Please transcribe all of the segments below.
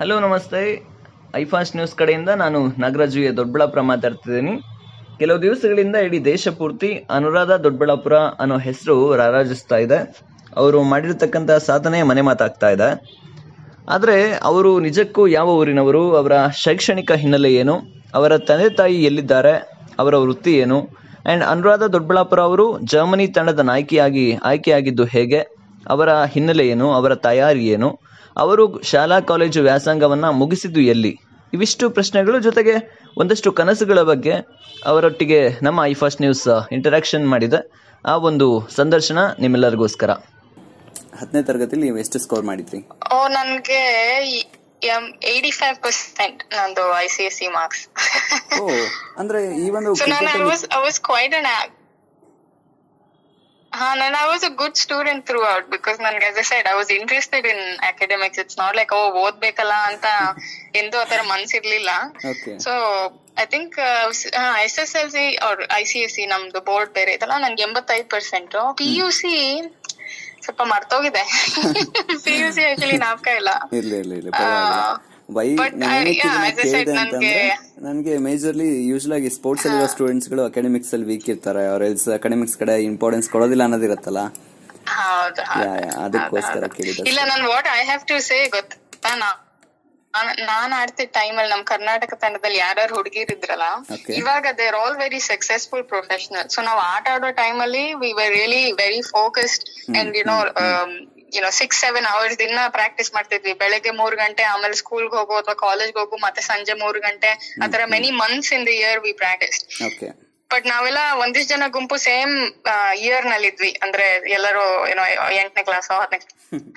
Hello ನಮಸ್ತೆ. ಐಫಾಸ್ಟ್ news ಕಡೆಯಿಂದ ನಾನು ನಾಗರಾಜು ಎ ದೊಡ್ಡಬಳ್ಳಾಪುರ ಮಾತಾಡ್ತಿದ್ದೀನಿ. ಕೆಲವು ದಿವಸಗಳಿಂದ ಇಡೀ ದೇಶ ಪೂರ್ತಿ ಅನುರಾಧ ದೊಡ್ಡಬಳ್ಳಾಪುರ ಅನ್ನೋ ಹೆಸರು ರಾರಾಜಿಸ್ತಾ ಇದೆ. ಅವರು ಮಾಡಿರ್ತಕ್ಕಂಥ ಸಾಧನೆ ಮನೆ ಮಾತಾಗ್ತಾ ಇದೆ. ಆದರೆ ಅವರು ನಿಜಕ್ಕೂ ಯಾವ ಊರಿನವರು, ಅವರ ಶೈಕ್ಷಣಿಕ ಹಿನ್ನೆಲೆ ಏನು, ಅವರ ತಂದೆ ತಾಯಿ ಎಲ್ಲಿದ್ದಾರೆ, ಅವರ ವೃತ್ತಿ ಏನು ಆ್ಯಂಡ್ ಅನುರಾಧ ದೊಡ್ಡಬಳ್ಳಾಪುರ ಅವರು ಜರ್ಮನಿ ತಂಡದ ನಾಯಕಿಯಾಗಿ ಆಯ್ಕೆಯಾಗಿದ್ದು ಹೇಗೆ, ಅವರ ಹಿನ್ನೆಲೆ ಏನು, ಅವರ ತಯಾರಿ ಏನು ಅವರು ಶಾಲಾ ಕಾಲೇಜು ವ್ಯಾಸಂಗವನ್ನು ಮುಗಿಸಿದ್ದು ಎಲ್ಲಿ? ಇವಿಷ್ಟು ಪ್ರಶ್ನೆಗಳು ಜೊತೆಗೆ ಒಂದಷ್ಟು ಕನಸುಗಳ ಬಗ್ಗೆ ಅವರೊಟ್ಟಿಗೆ ನಮ್ಮ ಐ ಫಸ್ಟ್ ನ್ಯೂಸ್ ಇಂಟರಾಕ್ಷನ್ ಮಾಡಿದೆ ಆ ಒಂದು ಸಂದರ್ಶನ ನಿಮ್ಮೆಲ್ಲರಿಗೋಸ್ಕರ. ಹತ್ತನೇ ತರಗತಿಲಿ ನೀವು ಎಷ್ಟು ಸ್ಕೋರ್ ಮಾಡಿದ್ರಿ? ಓ ನನಗೆ ಏಯ್ಟಿ ಫೈವ್ ಪರ್ಸೆಂಟ್ ನಂದು I C S C marks ಓ ಅಂದ್ರೆ ಈ ಒಂದು ಸೊ ನಾನು I cricket was I was quite an ಹಾ ನಾನು I was a good student throughout because ನನ್ಗೆ as a side I was interested in academics it's not like ಓ ಓದ್ಬೇಕಲ್ಲ ಅಂತ ಎಂದೂ ಆತರ ಮನ್ಸಿರ್ಲಿಲ್ಲ. So I think S S L C ಅವ್ರ I C S C ನಮ್ದು board ಬೇರೆ ಇದಲ್ಲ ನನ್ಗೆ ಎಂಬತ್ತೈದು ಪರ್ಸೆಂಟ್ ಪಿ ಯು ಸಿ ಸ್ವಲ್ಪ ಮರ್ತೋಗಿದೆ. ಪಿ ಯು ಸಿ ಆಕ್ಚುಲಿ ನಾಪ್ಕ ಇಲ್ಲ. ವೈ ಕೇಳಿದೆ ನನ್ಗೆ- ಮೇಜರ್ಲಿ ಯೂಶಲ್ ಆಗಿ ಸ್ಪೋರ್ಟ್ಸ್ ಅಲ್ಲಿರೋ ಸ್ಟೂಡೆಂಟ್ಸ್ಗಳು ಅಕಾಡೆಮಿಕ್ಸ್ ಅಲ್ಲಿ ವೀಕ್ ಇರ್ತಾರೆ ಅವ್ರ ಎಲ್ಸ್ ಅಕಾಡೆಮಿಕ್ಸ್ ಕಡೆ ಇಂಪಾರ್ಟೆನ್ಸ್ ಕೊಡೋದಿಲ್ಲ ಅನ್ನೋದಿರತ್ತಲ್ಲ? ಅದಕ್ಕೋಸ್ಕರ ಕೇಳಿದೆ ಇಲ್ಲ ನಾನು what I have to say ಗೊತ್ತಾ? ನಾನ್- ಆಡ್ತಿದ್ದ ಟೈಮ್ ಅಲ್ಲಿ ನಮ್ ಕರ್ನಾಟಕ ತಂಡದಲ್ಲಿ ಯಾರ್ಯಾರು ಹುಡುಗಿರ್ ಇದ್ರಲ್ಲ ಇವಾಗ there all very successful professional so ನಾವ್ ಆಟ ಆಡೋ ಟೈಮಲ್ಲಿ we were really very focused and you know you know six seven hours ದಿನ ಪ್ರಾಕ್ಟೀಸ್ ಮಾಡ್ತಿದ್ವಿ. ಬೆಳಗ್ಗೆ ಮೂರ್ ಗಂಟೆ ಆಮೇಲೆ ಸ್ಕೂಲ್ಗೆ ಹೋಗು ಅಥವಾ ಕಾಲೇಜ್ ಹೋಗು ಮತ್ತೆ ಸಂಜೆ ಮೂರ್ ಗಂಟೆ ಆತರ many months in the year we practice but ನಾವೆಲ್ಲ ಒಂದಿಷ್ಟು ಜನ ಗುಂಪು ಸೇಮ್ ಇಯರ್ನಲ್ಲಿ ಇದ್ವಿ ಅಂದ್ರೆ ಎಲ್ಲರೂ ಏನೋ ಎಂಟನೇ ಕ್ಲಾಸ್ ಹತ್ತನೇ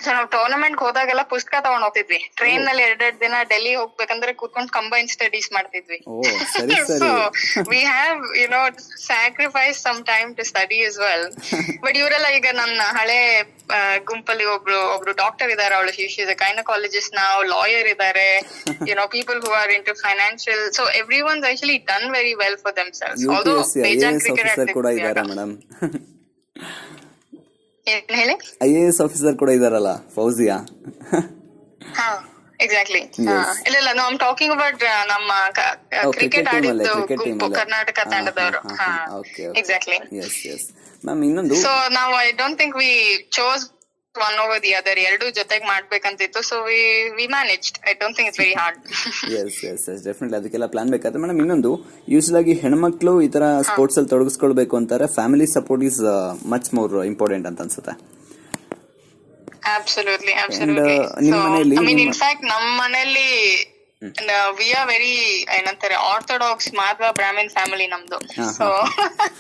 ಸೊ ನಾವು ಟೂರ್ನಮೆಂಟ್ ಹೋದಾಗೆಲ್ಲ ಪುಸ್ತಕ ತಗೊಂಡ್ ಹೋಗ್ತಿದ್ವಿ. ಟ್ರೈನ್ನಲ್ಲಿ ಎರಡೆರಡು ದಿನ ಡೆಲ್ಲಿ ಹೋಗ್ಬೇಕಂದ್ರೆ ಕೂತ್ಕೊಂಡು ಕಂಬೈನ್ ಸ್ಟಡೀಸ್ ಮಾಡ್ತಿದ್ವಿ. So we have you know sacrifice some time to study as well but ಇವರೆಲ್ಲ ಈಗ ನನ್ನ ಹಳೆ ಗುಂಪಲ್ಲಿ ಒಬ್ರು ಒಬ್ರು ಡಾಕ್ಟರ್ ಇದಾರೆ ಅವಳು ಶೀಸ್ ಗೈನಕಾಲಜಿಸ್ಟ್ ನಾವು ಲಾಯರ್ ಇದಾರೆ you know people who are into financial so everyone actually done very well for themselves ಕೂಡ madam I A S officer ಕೂಡ ಇದಾರಲ್ಲ ಫೌಜಿಯಾ? ಹಾ. Exactly Yes. ಇಲ್ಲ ಇಲ್ಲ ನೋ ಐಮ್ ಟಾಕಿಂಗ್ ಅಬೌಟ್ ನಮ್ಮ ಕ್ರಿಕೆಟ್ ಆಡಿದ್ದು ಗುಂಪು ಕರ್ನಾಟಕ ತಂಡದವರು. ಎಕ್ಸಾಕ್ಟ್ಲಿ ಮ್ಯಾಮ್ ಇನ್ನೊಂದು ಸೊ ನಾವು I don't think we chose one over the other ಎರಡು ಜೊತೆಗೆ ಮಾಡ್ಬೇಕಂತಿತ್ತು. So we we managed I don't think it's very hard S S S definitely ಅದಕ್ಕೆಲ್ಲ plan ಬೇಕಾದ್ರೆ. ಮೇಡಮ್ ಇನ್ನೊಂದು ಯೂಶಲ್ ಆಗಿ ಹೆಣ್ಮಕ್ಳು ಈ ತರ ಸ್ಪೋರ್ಟ್ಸ್ ಅಲ್ಲಿ ತೊಡಗಿಸ್ಕೊಳ್ಬೇಕು ಅಂತಾರೆ. Family support is much more important ಅಂತ ಅನ್ಸುತ್ತೆ. Absolutely so uh, ನಿಮ್ ಮನೆಯಲ್ಲಿ ಐ ಮೀನ್ ನಿಮ್ಮ- ಇನ್ಫ್ಯಾಕ್ಟ್ ನಮ್ಮ ಮನೆಯಲ್ಲಿ ವಿ ಆರ್ ವೆರಿ ಏನಂತಾರೆ ಆರ್ಥೋಡಾಕ್ಸ್ ಮಾಧವ ಬ್ರಾಹ್ಮಿನ್ ಫ್ಯಾಮಿಲಿ ನಮ್ದು. ಸೊ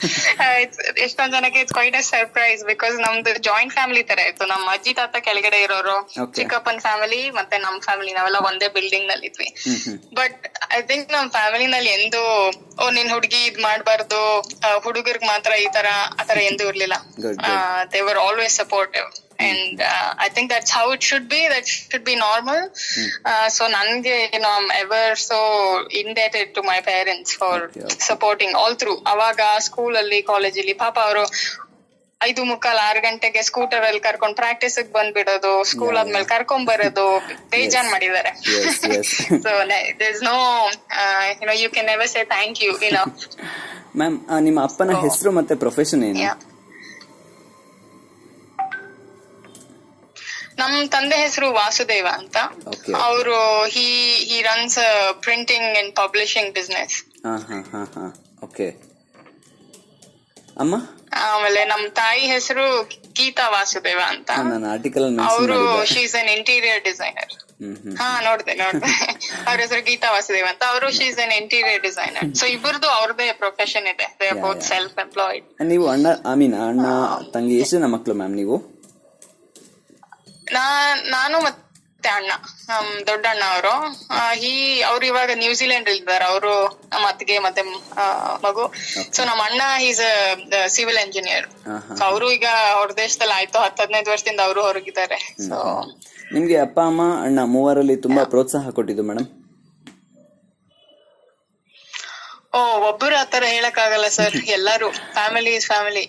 ಎಷ್ಟೊಂದ್ ಜನಕ್ಕೆ it's quite a surprise because ನಮ್ದು ಜಾಯಿಂಟ್ ಫ್ಯಾಮಿಲಿ ತರ ಇತ್ತು. ನಮ್ಮ ಅಜ್ಜಿ ತಾತ ಕೆಳಗಡೆ ಇರೋರು. ಚಿಕ್ಕಪ್ಪನ್ ಫ್ಯಾಮಿಲಿ ಮತ್ತೆ ನಮ್ ಫ್ಯಾಮಿಲಿ ನಾವೆಲ್ಲ ಒಂದೇ ಬಿಲ್ಡಿಂಗ್ನಲ್ಲಿ ಇದ್ವಿ ಬಟ್ ಐ ಥಿಂಕ್ ನಮ್ ಫ್ಯಾಮಿಲಿನಲ್ಲಿ ಎಂದು ಓ ನಿನ್ ಹುಡುಗಿ ಇದ್ ಮಾಡ್ಬಾರ್ದು ಹುಡುಗರ್ಗ್ ಮಾತ್ರ ಈ ತರ ಆತರ ಎಂದೂ ಇರ್ಲಿಲ್ಲ. They were always good. And I think that's how it should be that should be normal so ನನ್ಗೆ no I'm ever so indebted to my parents for Okay, okay. Supporting all through ಅವಾಗ school ಅಲ್ಲಿ ಕಾಲೇಜಲ್ಲಿ ಪಾಪ ಅವರು ಐದು ಮುಕ್ಕಾಲ್ ಆರು ಗಂಟೆಗೆ ಸ್ಕೂಟರ್ ಅಲ್ಲಿ ಕರ್ಕೊಂಡು ಪ್ರಾಕ್ಟೀಸ್ ಬಂದ್ಬಿಡೋದು ಸ್ಕೂಲ್ ಆದ್ಮೇಲೆ ಕರ್ಕೊಂಡ್ ಬರೋದು ಬೇಜಾನ್. ಮಾಡಿದ್ದಾರೆ. Yes, yes. so you there's no you know you can never say thank you you know. Ma'am ನಿಮ್ಮ ಅಪ್ಪನ ಹೆಸರು ಮತ್ತೆ ಪ್ರೊಫೆಷನ್ ಏನು? ನಮ್ ತಂದೆ ಹೆಸರು ವಾಸುದೇವ ಅಂತ. ಅವರು he he runs printing and publishing business okay ಅಮ್ಮ? ಆಮೇಲೆ ನಮ್ ತಾಯಿ ಹೆಸರು ಗೀತಾ ವಾಸುದೇವ ಅಂತ. ಅವರು ಶೀಸ್ ಅನ್ ಇಂಟೀರಿಯರ್ ಡಿಸೈನರ್ ಹಾ ನೋಡ್ದೆ ನೋಡ್ದೆ. ಅವ್ರ ಹೆಸರು ಗೀತಾ ವಾಸುದೇವ ಅಂತ. ಅವರು she's an interior designer so ಇಬ್ಬರದು ಅವ್ರದೇ ಪ್ರೊಫೆಷನ್ ಇದೆ. They are both. Self employed ನೀವು ಅಣ್ಣ ಐ ಮೀನ್ ಅಣ್ಣ ತಂಗಿ ಎಷ್ಟು ಜನ ಮಕ್ಕಳು ಮ್ಯಾಮ್ ನೀವು? ನಾ ನಾನು ಮತ್ತೆ ಅಣ್ಣ ದೊಡ್ಡ ಅಣ್ಣ ಅವರು. ಈ ಅವ್ರು ಇವಾಗ ನ್ಯೂಜಿಲೆಂಡ್ ಇದ್ದಾರೆ. ಅವರು ನಮ್ಮ ಅತ್ತಿಗೆ ಮತ್ತೆ ಮಗು. ಸೊ ನಮ್ಮ ಅಣ್ಣ ಈಸ್ ಸಿವಿಲ್ ಇಂಜಿನಿಯರ್. ಸೊ ಅವರು ಈಗ ಅವ್ರ ದೇಶದಲ್ಲಿ ಆಯ್ತು. ಹತ್ತು ಹದಿನೈದು ವರ್ಷದಿಂದ ಅವರು ಹೊರಗಿದ್ದಾರೆ. ಸೊ ನಿಮ್ಗೆ ಅಪ್ಪ ಅಮ್ಮ ಅಣ್ಣ ಮೂವರಲ್ಲಿ ತುಂಬಾ ಪ್ರೋತ್ಸಾಹ ಕೊಟ್ಟಿದ್ದು ಮೇಡಮ್ ಓ ಒಬ್ಬರು ಆತರ ಹೇಳಕ್ ಆಗಲ್ಲ ಸರ್ ಎಲ್ಲಾರು ಫ್ಯಾಮಿಲಿ ಇಸ್ ಫ್ಯಾಮಿಲಿ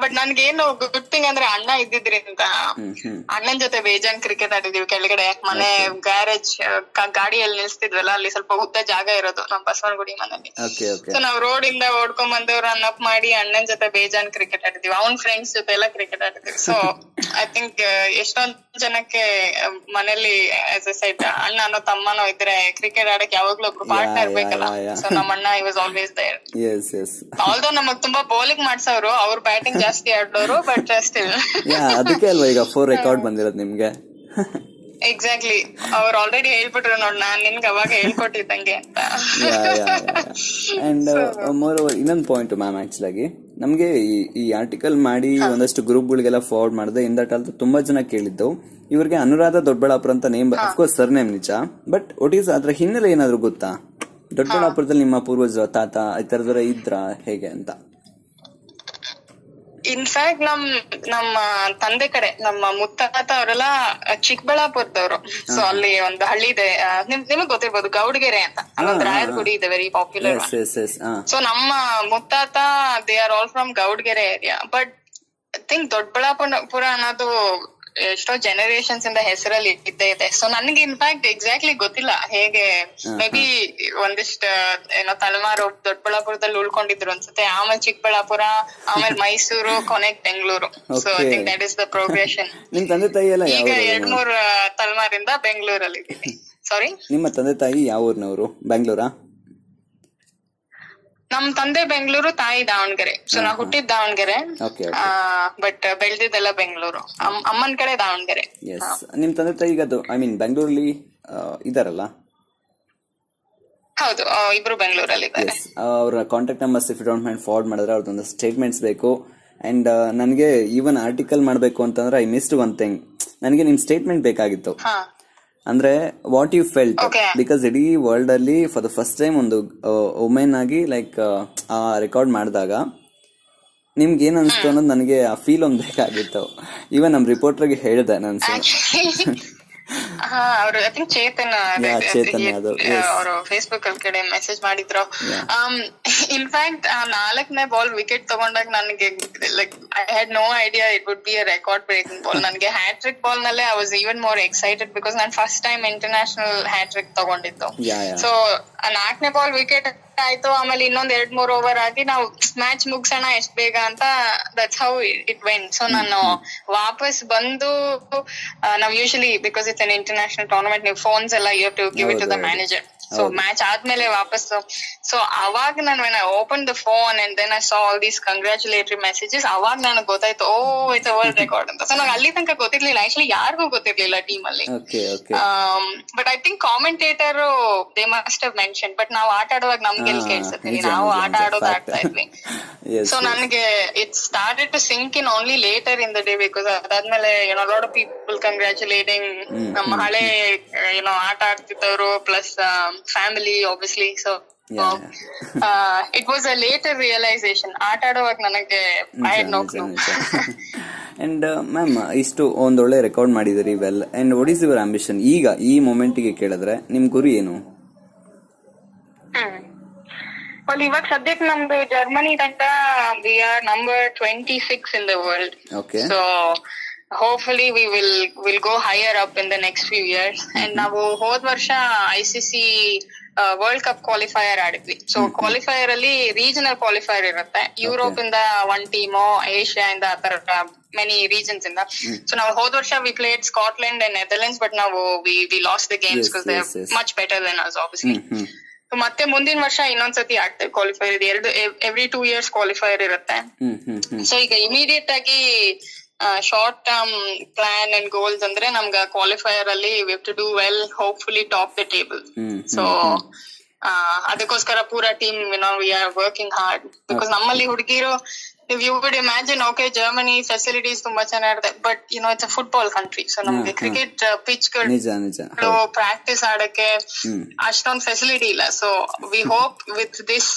ಬಟ್ ನನ್ಗೇನು ಗುಡ್ ಥಿಂಗ್ ಅಂದ್ರೆ ಅಣ್ಣ ಇದ್ದಿದ್ರಿಂದ ಅಣ್ಣನ್ ಜೊತೆ ಬೇಜಾನ್ ಕ್ರಿಕೆಟ್ ಆಡಿದೀವಿ ಕೆಳಗಡೆ. ಮನೆ ಗ್ಯಾರೇಜ್ ಗಾಡಿಯಲ್ಲಿ ನಿಲ್ಸ್ತಿದ್ವಲ್ಲ ಅಲ್ಲಿ ಸ್ವಲ್ಪ ಉದ್ದ ಜಾಗ ಇರೋದು ನಮ್ ಬಸವನಗುಡಿ ಮನೇಲಿ ಸೊ ನಾವ್ ರೋಡ್ ಇಂದ ಓಡ್ಕೊಂಡ್ ಬಂದವ್ರು ರನ್ ಅಪ್ ಮಾಡಿ ಅಣ್ಣನ್ ಜೊತೆ ಬೇಜಾನ್ ಕ್ರಿಕೆಟ್ ಆಡಿದೀವಿ. ಅವ್ನ್ ಫ್ರೆಂಡ್ಸ್ ಜೊತೆ ಎಲ್ಲ ಕ್ರಿಕೆಟ್ ಆಡಿದೀವಿ ಸೊ ಐ ಥಿಂಕ್ ಎಷ್ಟೊಂದ್ ಜನಕ್ಕೆ ಮನೇಲಿ ಅಣ್ಣನೋ ಅಣ್ಣ ಅನ್ನೋ ತಮ್ಮನೋ ಇದ್ರೆ ಕ್ರಿಕೆಟ್ ಆಡಕ್ ಯಾವಾಗ್ಲೂ ಒಬ್ರು ಪಾರ್ಟ್ನರ್ Yeah, ಇರ್ಬೇಕಲ್ಲ. ಸೊ ನಮ್ಮ ಅಣ್ಣ ಈ was always there S S although ನಮಗ್ ತುಂಬಾ ಬೌಲಿಂಗ್ ಮಾಡ್ಸವ್ರು ಅವ್ರ ಬ್ಯಾಟಿಂಗ್ ಜಾಸ್ತಿ ಆಡೋರು ಬಟ್ ಸ್ಟಿಲ್ ಯಾ ಅದಕ್ಕೆ ಅಲ್ವಾ ಈಗ ಫೋರ್ ರೆಕಾರ್ಡ್ ಬಂದಿರೋದು ನಿಮ್ಗೆ? ಎಕ್ಸಾಕ್ಟ್ಲಿ ಅವ್ರು ಆಲ್ರೆಡಿ ಹೇಳ್ಬಿಟ್ರು ನೋಡ್ ನಾನ್ ನಿನ್ಗೆ ಅವಾಗ ಹೇಳ್ಕೊಟ್ಟಿದ್ದಂಗೆ ಅಂತ. ಅಂಡ್ ಮೋರ್ ಓವರ್ ಇನ್ನೊಂದು ಪಾಯಿಂಟ್ ಮ್ಯಾಮ್ ಆಕ್ಚುಲ್ ಆಗಿ ನಮ್ಗೆ ಈ ಆರ್ಟಿಕಲ್ ಮಾಡಿ ಒಂದಷ್ಟು ಗ್ರೂಪ್ಗಳಿಗೆಲ್ಲ ಫಾರ್ವರ್ಡ್ ಮಾಡಿದೆ ಇನ್ ದಟ್ ಆಲ್ಸೋ ತುಂಬಾ ಜನ ಕೇಳಿದ್ದು. ಇವ್ರಿಗೆ ಅನುರಾಧ ದೊಡ್ಡಬಳ್ಳಾಪುರ ಅಂತ ನೇಮ್ ಅಫ್ಕೋರ್ಸ್ ಸರ್ ನೇಮ್ ನಿಜ. ಬಟ್ ವಾಟ್ ಈಸ್ ಅದ್ರ ಹಿನ್ನೆಲೆ ಏನಾದ್ರು ಗೊತ್ತಾ? ದೊಡ್ಡಬಳ್ಳಾಪುರದಲ್ಲಿ ನಿಮ್ಮ ಪೂರ್ವಜರು ತಾತ ಈ ತರದವರ ಇದ್ರ ಹೇಗೆ ಅಂತ? ಇನ್ಫ್ಯಾಕ್ಟ್ ನಮ್ ನಮ್ಮ ತಂದೆ ಕಡೆ ನಮ್ಮ ಮುತ್ತಾತ ಅವರೆಲ್ಲ ಚಿಕ್ಕಬಳ್ಳಾಪುರದವರು. ಸೊ ಅಲ್ಲಿ ಒಂದು ಹಳ್ಳಿ ಇದೆ. ನಿಮ್ಗೆ ನಿಮ್ ನಿಮಗ್ ಗೊತ್ತಿರ್ಬೋದು ಗೌಡ್ಗೆರೆ ಅಂತ. ಅಲ್ಲೊಂದು ರಾಯರ್ ಗುಡಿ ಇದೆ ವೆರಿ ಪಾಪ್ಯುಲರ್ ಸೊ ನಮ್ಮ ಮುತ್ತಾತ they are all from Gowdagere area but I think Doddaballapur ಪುರ ಅನ್ನೋದು ಎಷ್ಟೋ ಜನರೇಷನ್ಸ್ ಇಂದ ಹೆಸರಲ್ಲಿ ಇದ್ದೇ ಇದೆ. ಸೊ ನನ್ಗೆ ಇನ್ಫ್ಯಾಕ್ಟ್ ಎಕ್ಸಾಕ್ಟ್ಲಿ ಗೊತ್ತಿಲ್ಲ ಹೇಗೆ ಮೇ ಬಿ ಒಂದಿಷ್ಟ ಏನೋ ತಲೆಮಾರು ದೊಡ್ಡಬಳ್ಳಾಪುರದಲ್ಲಿ ಉಳ್ಕೊಂಡಿದ್ರು ಅನ್ಸುತ್ತೆ. ಆಮೇಲೆ ಚಿಕ್ಕಬಳ್ಳಾಪುರ ಆಮೇಲೆ Mysuru ಕೊನೆಗ್ Bengaluru. So I think think that is the progression ನಿಮ್ ತಂದೆ ತಾಯಿ ಎಲ್ಲ ಈಗ ಎರಡ್ ಮೂರು ಮೂರ್ ತಲೆಮಾರಿಂದ ಬೆಂಗಳೂರಲ್ಲಿ ಸಾರಿ ನಿಮ್ಮ ತಂದೆ ತಾಯಿ ಯಾವ ಊರಿನವರು ಬೆಂಗಳೂರಾ? ನಮ್ ತಂದೆ ಬೆಂಗಳೂರು ತಾಯಿ ದಾವಣಗೆರೆ. ಸೊ ನಾ ಹುಟ್ಟಿದ್ ದಾವಣಗೆರೆ. ಬಟ್ ಬೆಳ್ದಿದ್ದೆಲ್ಲ ಬೆಂಗಳೂರು. ಅಮ್ಮನ್ ಕಡೆ ದಾವಣಗೆರೆ. ನಿಮ್ ತಂದೆ ತಾಯಿ ಈಗ ಅದು ಐ ಮೀನ್ ಬೆಂಗಳೂರಲ್ಲಿ ಇದಾರಲ್ಲ? ಹೌದು ಇಬ್ರು ಬೆಂಗಳೂರಲ್ಲಿ ಇದ್ದಾರೆ. ಅವರ contact numbers if don't mind forward ಮಾಡಿದ್ರೆ ಅವ್ರದ್ದೊಂದು ಸ್ಟೇಟ್ಮೆಂಟ್ಸ್ ಬೇಕು. ಅಂಡ್ ನನಗೆ ಈವನ್ ಆರ್ಟಿಕಲ್ ಮಾಡಬೇಕು ಅಂತಂದ್ರೆ ಐ ಮಿಸ್ಡ್ ಒನ್ ಥಿಂಗ್ ನನಗೆ ನಿಮ್ ಸ್ಟೇಟ್ಮೆಂಟ್ ಬೇಕಾಗಿತ್ತು. ಅಂದ್ರೆ ವಾಟ್ ಯು ಫೆಲ್ಟ್. ಬಿಕಾಸ್ ಇಡೀ ವರ್ಲ್ಡ್ ಅಲ್ಲಿ ಫಾರ್ ದ ಫಸ್ಟ್ ಟೈಮ್ ಒಂದು ವುಮೆನ್ ಆಗಿ ಲೈಕ್ ಆ ರೆಕಾರ್ಡ್ ಮಾಡಿದಾಗ ನಿಮ್ಗೆ ಏನ್ ಅನ್ಸ್ತು ಅನ್ನೋದು ನನಗೆ ಆ ಫೀಲ್ ಒಂದು ಬೇಕಾಗಿತ್ತು. ಈವನ್ ನಮ್ ರಿಪೋರ್ಟರ್ಗೆ ಹೇಳಿದೆ ನಾನು ಚೇತನ್. ಅವರು ಫೇಸ್ಬುಕ್ ಅಲ್ಲಿ ಕಡೆ ಮೆಸೇಜ್ ಮಾಡಿದ್ರು. ಇನ್ಫ್ಯಾಕ್ಟ್ ಆ ನಾಲ್ಕನೇ ಬಾಲ್ ವಿಕೆಟ್ ತಗೊಂಡಾಗ ನನಗೆ like I had no idea it would be a record breaking ball ನನಗೆ ಹ್ಯಾಟ್ರಿಕ್ ಬಾಲ್ ನಲ್ಲೇ I was even more excited because ನಾನು ಫಸ್ಟ್ ಟೈಮ್ ಇಂಟರ್ನ್ಯಾಷನಲ್ ಹ್ಯಾಟ್ರಿಕ್ ತಗೊಂಡಿದ್ದು. ಸೊ ನಾಲ್ಕನೇ ಬಾಲ್ ವಿಕೆಟ್ ಆಯ್ತು ಆಮೇಲೆ ಇನ್ನೊಂದ್ ಎರಡ್ ಮೂರ್ ಓವರ್ ಆಗಿ ನಾವು ಮ್ಯಾಚ್ ಮುಗ್ಸೋಣ ಎಷ್ಟ್ ಬೇಗ ಅಂತ that's how it went so ನಾನು ವಾಪಸ್ ಬಂದು ನಾವ್ usually because it's an international tournament ನೀವು ಫೋನ್ಸ್ ಎಲ್ಲ you to give it to the manager so. Match ಆದ್ಮೇಲೆ ವಾಪಸ್ ಸೊ ಅವಾಗ ನಾನು open the phone and then I saw all these ಕಂಗ್ರಾಚುಲೇಟರಿ messages ಅವಾಗ ನನಗೆ ಗೊತ್ತಾಯ್ತು ಓ ಇಟ್ಸ್ ವರ್ಲ್ಡ್ ರೆಕಾರ್ಡ್ ಅಂತ. ಸೊ ನಂಗೆ ಅಲ್ಲಿ ತನಕ ಗೊತ್ತಿರ್ಲಿಲ್ಲ. ಆಕ್ಚುಲಿ ಯಾರಿಗೂ ಗೊತ್ತಿರ್ಲಿಲ್ಲ ಟೀಮ್ ಅಲ್ಲಿ but I think commentator they must have mention but ನಾವು ಆಟ ಆಡುವಾಗ ನಮ್ಗೆ ಎಲ್ಲಿ ಕೇಳಿಸುತ್ತೆ? ನಾವು ಆಟ ಆಡೋದು. ಆಡ್ತಾ ಇದ್ವಿ. ಸೊ. ನನಗೆ it started to sink in only later in the day because ಅದಾದ್ಮೇಲೆ ಏನೋ ಲಾಟ್ ಆಫ್ ಪೀಪಲ್ ಕಂಗ್ರಾಚುಲೇಟಿಂಗ್ ನಮ್ಮ ಹಳೆ ಏನೋ ಆಟ ಆಡ್ತಿದ್ದವರು plus family obviously so it was a later realization ಆಟ ಆಡುವಾಗ ನನಗೆ I no clue and ma'am ಇಷ್ಟು ಒಂದೊಳ್ಳೆ ರೆಕಾರ್ಡ್ ಮಾಡಿದಿರಿ well and what is your ambition ಈಗ ಈ ಮೊಮೆಂಟಿಗೆ ಕೇಳಿದ್ರೆ ನಿಮ್ ಗುರಿ ಏನು? well ಇವಾಗ ಸದ್ಯಕ್ಕೆ ನಮ್ದು ಜರ್ಮನಿ ತಂಡ we are number twenty six in the world okay so hopefully we will will go higher up in the next few years and ನಾವು ಹೋದ್ ವರ್ಷ I C C world cup qualifier ಆಡಿದ್ವಿ. So qualifier ಅಲ್ಲಿ regional qualifier ಇರುತ್ತೆ. Europe ಇಂದ one team Asia ಇಂದ ಆತರ many regions ಇಂದ. ಸೊ ನಾವು ಹೋದ್ ವರ್ಷ we played Scotland and Netherlands but ನಾವು we we lost the games. Much better than us obviously ಮತ್ತೆ ಮುಂದಿನ ವರ್ಷ ಇನ್ನೊಂದ್ಸತಿ ಆಗ್ತೇವೆ ಕ್ವಾಲಿಫೈರ್ ಇದೆ ಎರಡು ಎವ್ರಿ ಟೂ ಇಯರ್ಸ್ ಕ್ವಾಲಿಫೈರ್ ಇರುತ್ತೆ. ಸೊ ಈಗ ಇಮಿಡಿಯೇಟ್ ಆಗಿ short term plan and goals ಅಂದ್ರೆ ನಮ್ಗ ಕ್ವಾಲಿಫೈಯರ್ ಅಲ್ಲಿ we to do well hopefully top the table so ಅದಕ್ಕೋಸ್ಕರ ಪೂರಾ team we are working hard because ನಮ್ಮಲ್ಲಿ ಹುಡುಗಿರು you would imagine okay Germany facilities ತುಂಬಾ ಚೆನ್ನಾಗಿದೆ but you know it's football country so ನಮ್ಗೆ. ಕ್ರಿಕೆಟ್ ಪಿಚ್ ಪ್ರಾಕ್ಟೀಸ್ ಆಡಕ್ಕೆ ಅಷ್ಟೊಂದು facility ಇಲ್ಲ. So we hope with this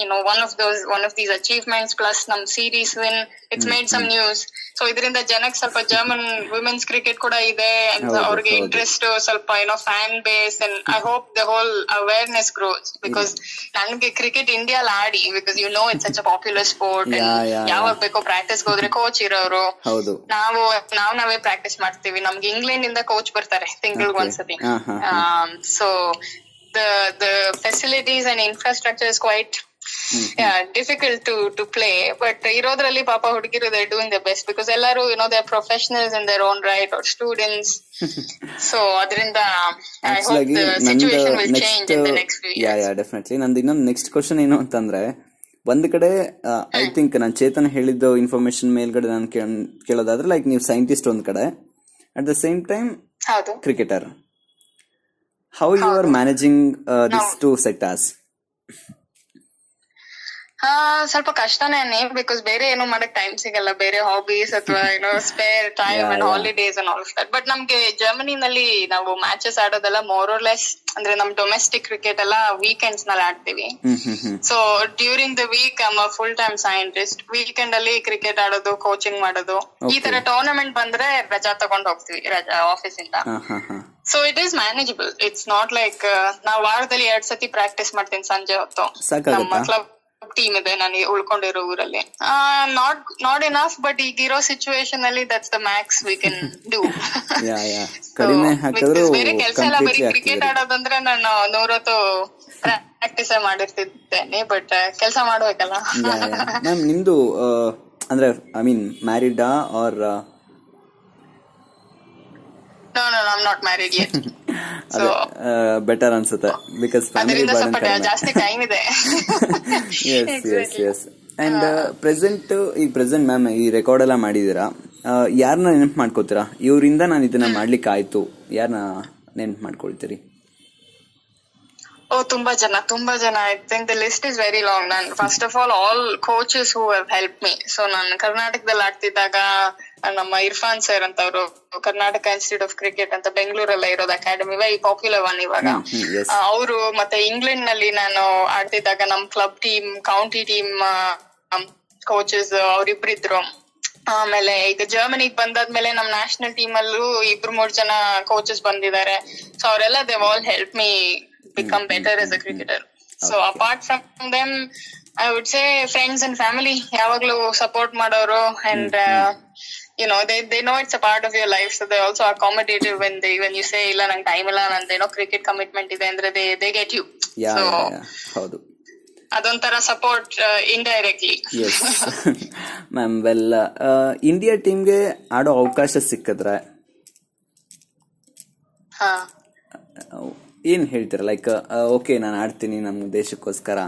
you know one of those one of these achievements plus ನಮ್ series win it's made some news so ಇದರಿಂದ ಜನಕ್ಕೆ ಸ್ವಲ್ಪ German women's cricket ಕೂಡ ಇದೆ and ಅವ್ರಿಗೆ ಇಂಟ್ರೆಸ್ಟ್ ಸ್ವಲ್ಪ ಏನೋ fan base and I hope the whole awareness grows because ನನ್ಗೆ ಕ್ರಿಕೆಟ್ ಇಂಡಿಯಾಲ್ ಆಡಿ because you know it's such a popular sport. ಯಾವಾಗ ಬೇಕೋ ಪ್ರಾಕ್ಟೀಸ್ ಹೋದ್ರೆ ಕೋಚ್ ಇರೋರು. ನಾವು ನಾವ್ ನಾವೇ ಪ್ರಾಕ್ಟೀಸ್ ಮಾಡ್ತೀವಿ. ನಮ್ಗೆ ಇಂಗ್ಲೆಂಡ್ ಇಂದ ಕೋಚ್ ಬರ್ತಾರೆ ತಿಂಗಳಿಗೆ. ಒಂದ್ಸತಿ. So the the facilities and infrastructure is quite difficult to to play but ಇರೋದ್ರಲ್ಲಿ ಪಾಪ ಹುಡುಗಿರು they doing the best because ಎಲ್ಲರೂ you know they professionals in their own right are students so ಅದರಿಂದ I hope the ನಂದು situation will change in the next yeah yeah definitely ನಂದು ಇನ್ನೊಂದು next question ಏನು ಅಂತಂದ್ರೆ ಒಂದ್ ಕಡೆ ಐ ಥಿಂಕ್ ನಾನು ಚೇತನ್ ಹೇಳಿದ್ದು ಇನ್ಫಾರ್ಮೇಶನ್ ಮೇಲ್ಗಡೆ ನಾನು ಕೇಳೋದಾದ್ರೆ ಲೈಕ್ ನೀವು ಸೈಂಟಿಸ್ಟ್ ಒಂದ್ ಕಡೆ. At the same time cricketer how you are managing this two sectors ಹಾ ಸ್ವಲ್ಪ ಕಷ್ಟನೇ ಬಿಕಾಸ್ ಬೇರೆ ಏನು ಮಾಡಕ್ ಟೈಮ್ ಸಿಗಲ್ಲ. ಬೇರೆ ಹಾಬೀಸ್ ಅಥವಾ ಏನೋ spare time and. Holidays and all that but ನಮ್ಗೆ ಜರ್ಮನಿನಲ್ಲಿ ನಾವು ಮ್ಯಾಚಸ್ ಆಡೋದೆಲ್ಲ ಮೋರ್ ಲೆಸ್ ಅಂದ್ರೆ ನಮ್ ಡೊಮೆಸ್ಟಿಕ್ ಕ್ರಿಕೆಟ್ ಎಲ್ಲ ವೀಕೆಂಡ್ಸ್ನಲ್ಲಿ ಆಡ್ತೀವಿ. So during the week I'm full time scientist weekend ಅಲ್ಲಿ ಕ್ರಿಕೆಟ್ ಆಡೋದು ಕೋಚಿಂಗ್ ಮಾಡೋದು. ಈ ತರ ಟೂರ್ನಮೆಂಟ್ ಬಂದ್ರೆ ರಜಾ ತಗೊಂಡ್ ಹೋಗ್ತೀವಿ ರಜಾ ಆಫೀಸ್ ಇಂದ. So it is manageable it's not like ನಾವು ವಾರದಲ್ಲಿ ಎರಡ್ ಸತಿ ಪ್ರಾಕ್ಟೀಸ್ ಮಾಡ್ತೀನಿ ಸಂಜೆ ಹೊತ್ತು? ನಮ್ಮ ಕ್ಲಬ್ ಟೀಮ್ ಇದೆ ನಾನು ಉಳ್ಕೊಂಡಿರೋ ಊರಲ್ಲಿ. ನಾಟ್ ನಾಟ್ ಇನಫ್ ಬಟ್ ಈಗಿರೋ ಸಿಚುವೇಶನ್ ಅಲ್ಲಿ that's the max we can do ಬೇರೆ ಕೆಲಸ ಎಲ್ಲ ಬರೀ ಕ್ರಿಕೆಟ್ ಆಡೋದಂದ್ರೆ ನಾನು ನೂರತ್ತು ಪ್ರಾಕ್ಟೀಸ್ ಮಾಡಿರ್ತಿದ್ದೇನೆ ಬಟ್ ಕೆಲಸ ಮಾಡ್ಬೇಕಲ್ಲ. ಮ್ಯಾಮ್ ನಿಮ್ದು ಅಂದ್ರೆ I mean ಮ್ಯಾರಿಡಾ or no no I'm not married yet so better ಅನ್ಸುತ್ತೆ ಬಿಕಾಸ್ ಫ್ಯಾಮಿಲಿ ಬರ್ಡನ್ ಜಾಸ್ತಿ ಟೈಮ್ ಇದೆ. Yes yes yes and present ಈ ಪ್ರೆಸೆಂಟ್ ಮ್ಯಾಮ್ ಈ ರೆಕಾರ್ಡ್ ಎಲ್ಲ ಮಾಡಿದೀರಾ ಯಾರನ್ನ ನೆನಪು ಮಾಡ್ಕೋತೀರಾ? ಇವರಿಂದ ನಾನು ಇದನ್ನ ಮಾಡ್ಲಿಕ್ಕೆ ಆಯ್ತು ಯಾರನ್ನ ನೆನಪು ಮಾಡ್ಕೊಳ್ತೀರಿ? ಓ ತುಂಬಾ ಜನ ತುಂಬಾ ಜನ. I think the list is very long non first of all all coaches who have help me so ನಾನು ಕರ್ನಾಟಕದಲ್ಲಿ ಆಗ್ತಿದ್ದಾಗ ನಮ್ಮ ಇರ್ಫಾನ್ ಸರ್ ಅಂತ ಅವರು ಕರ್ನಾಟಕ ಇನ್ಸ್ಟಿಟ್ಯೂಟ್ ಆಫ್ ಕ್ರಿಕೆಟ್ ಅಂತ ಬೆಂಗಳೂರಲ್ಲ ಇರೋದು ಅಕಾಡೆಮಿ ವೆರಿ ಪಾಪ್ಯುಲರ್ ಒನ್ ಇವಾಗ. ಅವರು ಮತ್ತೆ ಇಂಗ್ಲೆಂಡ್ನಲ್ಲಿ ನಾನು ಆಡ್ತಿದ್ದಾಗ ನಮ್ club team county team coaches ಅವ್ರಿಬ್ರಿದ್ರು. ಆಮೇಲೆ ಈಗ ಜರ್ಮನಿಗ್ ಬಂದಾದ್ಮೇಲೆ ನಮ್ ನ್ಯಾಷನಲ್ ಟೀಮ್ ಅಲ್ಲೂ ಇಬ್ರು ಮೂರ್ ಜನ ಕೋಚಸ್ ಬಂದಿದ್ದಾರೆ. ಸೊ ಅವರೆಲ್ಲ they've all help me become better as a cricketer so apart from them I would say friends and family ಯಾವಾಗ್ಲೂ ಸಪೋರ್ಟ್ ಮಾಡೋರು and you know they they know it's a part of your life so they also accommodative when they when you say ಇಲ್ಲ ನಂಗೆ ಟೈಮ್ ಇಲ್ಲ ನಂದೇನೋ cricket commitment ಇದೆ ಅಂದ್ರೆ they they get you so ಹೌದು. ಅದೊಂಥರ support indirectly ma'am well India ಟೀಮ್ಗೆ ಆಡೋ ಅವಕಾಶ ಸಿಕ್ಕಿದ್ರೆ? ಹಾ. ಏನ್ ಹೇಳ್ತೀರಾ? ಲೈಕ್ ಓಕೆ ನಾನು ಆಡ್ತೀನಿ ನಮ್ಮ ದೇಶಕ್ಕೋಸ್ಕರ.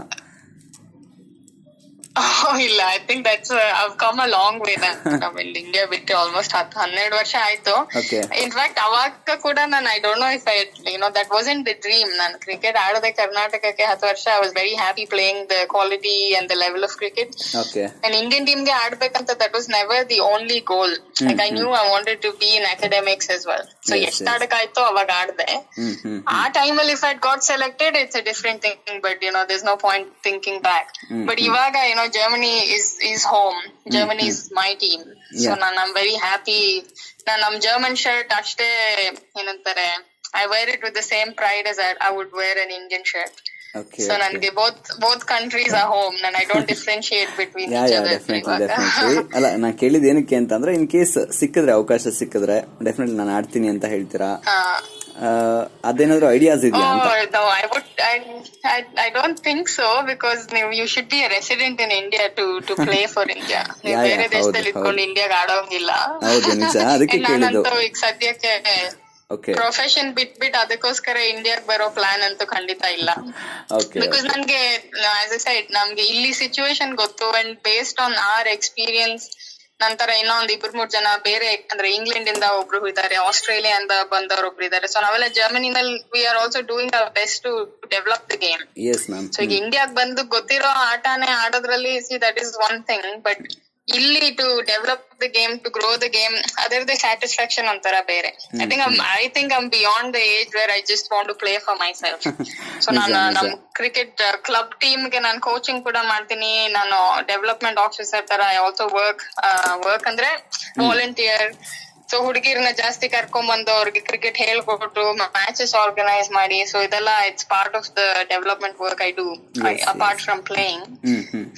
ಇಲ್ಲ. I think that's come a long way ನಾವಿಲ್ಲಿ ಇಂಡಿಯಾ ಬಿಟ್ಟು ಆಲ್ಮೋಸ್ಟ್ ಹತ್ತು ಹನ್ನೆರಡು ವರ್ಷ ಆಯ್ತು. ಇನ್ಫ್ಯಾಕ್ಟ್ ಅವಾಗ ಕೂಡ ನಾನು I don't know if I know that was in the dream ನಾನು ಕ್ರಿಕೆಟ್ ಆಡದೆ ಕರ್ನಾಟಕಕ್ಕೆ ಹತ್ತು ವರ್ಷ I was very happy playing the quality and the level of cricket and Indian ಟೀಮ್ಗೆ ಆಡ್ಬೇಕಂತ that was never the only goal like I knew I wanted to be in academics as well so ಎಷ್ಟು ಆಡಕ್ಕಾಯ್ತು ಅವಾಗ ಆಡ್ದೆ. ಆ time ಅಲ್ಲಿ if I got selected it's a different thing but you know this no point thinking back but ಇವಾಗ you No Germany is is home Germany is my team so Yeah. ನಾನು I'm very happy ನಾನು ನಮ್ German shirt ಅಷ್ಟೇ ಏನಂತಾರೆ I wear it with the same pride as I would wear an Indian shirt So ನನಗೆ both both countries are home ನಾನು I don't differentiate between yeah, each yeah other definitely definitely ಅಲ್ಲ ನಾ ಕೇಳಿದ ಏನಕ್ಕೆ ಅಂತಂದ್ರೆ in case ಸಿಕ್ಕಿದ್ರೆ ಅವಕಾಶ ಸಿಕ್ಕಿದ್ರೆ ಡೆಫಿನೆಟ್ಲಿ ನಾನು ಆಡ್ತೀನಿ ಅಂತ ಹೇಳ್ತೀರಾ ಅದೇನಾದ್ರೂ ಐಡಿಯಾಸ್ ಇದೆಯಾ ಅಂತ no, I would, I, I, I don't think so because ನೀವು you should be a resident in India to to play for India. ನೀವು ಬೇರೆ ದೇಶದಲ್ಲಿ ಇಟ್ಕೊಂಡು. ಇಂಡಿಯಾಗ ಆಡೋಂಗಿಲ್ಲ ಹೌದು, ನಿಜ. ಅದಕ್ಕೆ ಕೇಳಿದ್ದು. ಈಗ ಸದ್ಯಕ್ಕೆ ಪ್ರೊಫೆಷನ್ ಬಿಟ್ಬಿಟ್ಟು ಅದಕ್ಕೋಸ್ಕರ ಇಂಡಿಯಾಗ್ ಬರೋ ಪ್ಲಾನ್ ಅಂತೂ ಖಂಡಿತ ಇಲ್ಲ. ಬಿಕಾಸ್ ನನ್ಗೆ ಆಸ್ ಎ ಸೈಡ್ ನಮ್ಗೆ ಇಲ್ಲಿ ಸಿಚುವೇಶನ್ ಗೊತ್ತು and based on our experience ನಂತರ ಇನ್ನೊಂದ್ ಇಬ್ರು ಮೂರ್ ಜನ ಬೇರೆ ಅಂದ್ರೆ ಇಂಗ್ಲೆಂಡ್ ಇಂದ ಒಬ್ರು ಇದ್ದಾರೆ ಆಸ್ಟ್ರೇಲಿಯಾ ಇಂದ ಬಂದವರು ಒಬ್ರು ಇದ್ದಾರೆ. ಸೊ ನಾವೆಲ್ಲ ಜರ್ಮನಿನಲ್ಲಿ we are also doing our best to develop the game so ಈಗ ಇಂಡಿಯಾಗ್ ಬಂದು ಗೊತ್ತಿರೋ ಆಟನೇ ಆಡೋದ್ರಲ್ಲಿ see that is one thing but ಇಲ್ಲಿ to develop the game to grow the game ಅದರದ್ದು ಸ್ಯಾಟಿಸ್ಫ್ಯಾಕ್ಷನ್ ಒಂಥರ ಬೇರೆ. I think I think I'm beyond the age where I just want to play for myself so ನಾನು. ನಮ್ cricket club ಟೀಮ್ಗೆ ನಾನು coaching ಕೂಡ ಮಾಡ್ತೀನಿ. ನಾನು ಡೆವಲಪ್ಮೆಂಟ್ ಆಫೀಸರ್ ತರ ಐ ಆಲ್ಸೋ ವರ್ಕ್ ವರ್ಕ್ ಅಂದ್ರೆ ವಾಲಂಟಿಯರ್ ಸೊ ಹುಡುಗಿರ್ನ ಜಾಸ್ತಿ ಕರ್ಕೊಂಡ್ ಬಂದು ಅವ್ರಿಗೆ ಕ್ರಿಕೆಟ್ ಹೇಳ್ಕೊಟ್ಟು ಮ್ಯಾಚಸ್ ಆರ್ಗನೈಸ್ ಮಾಡಿ ಸೊ ಇದೆಲ್ಲ it's part of the development work I do apart from playing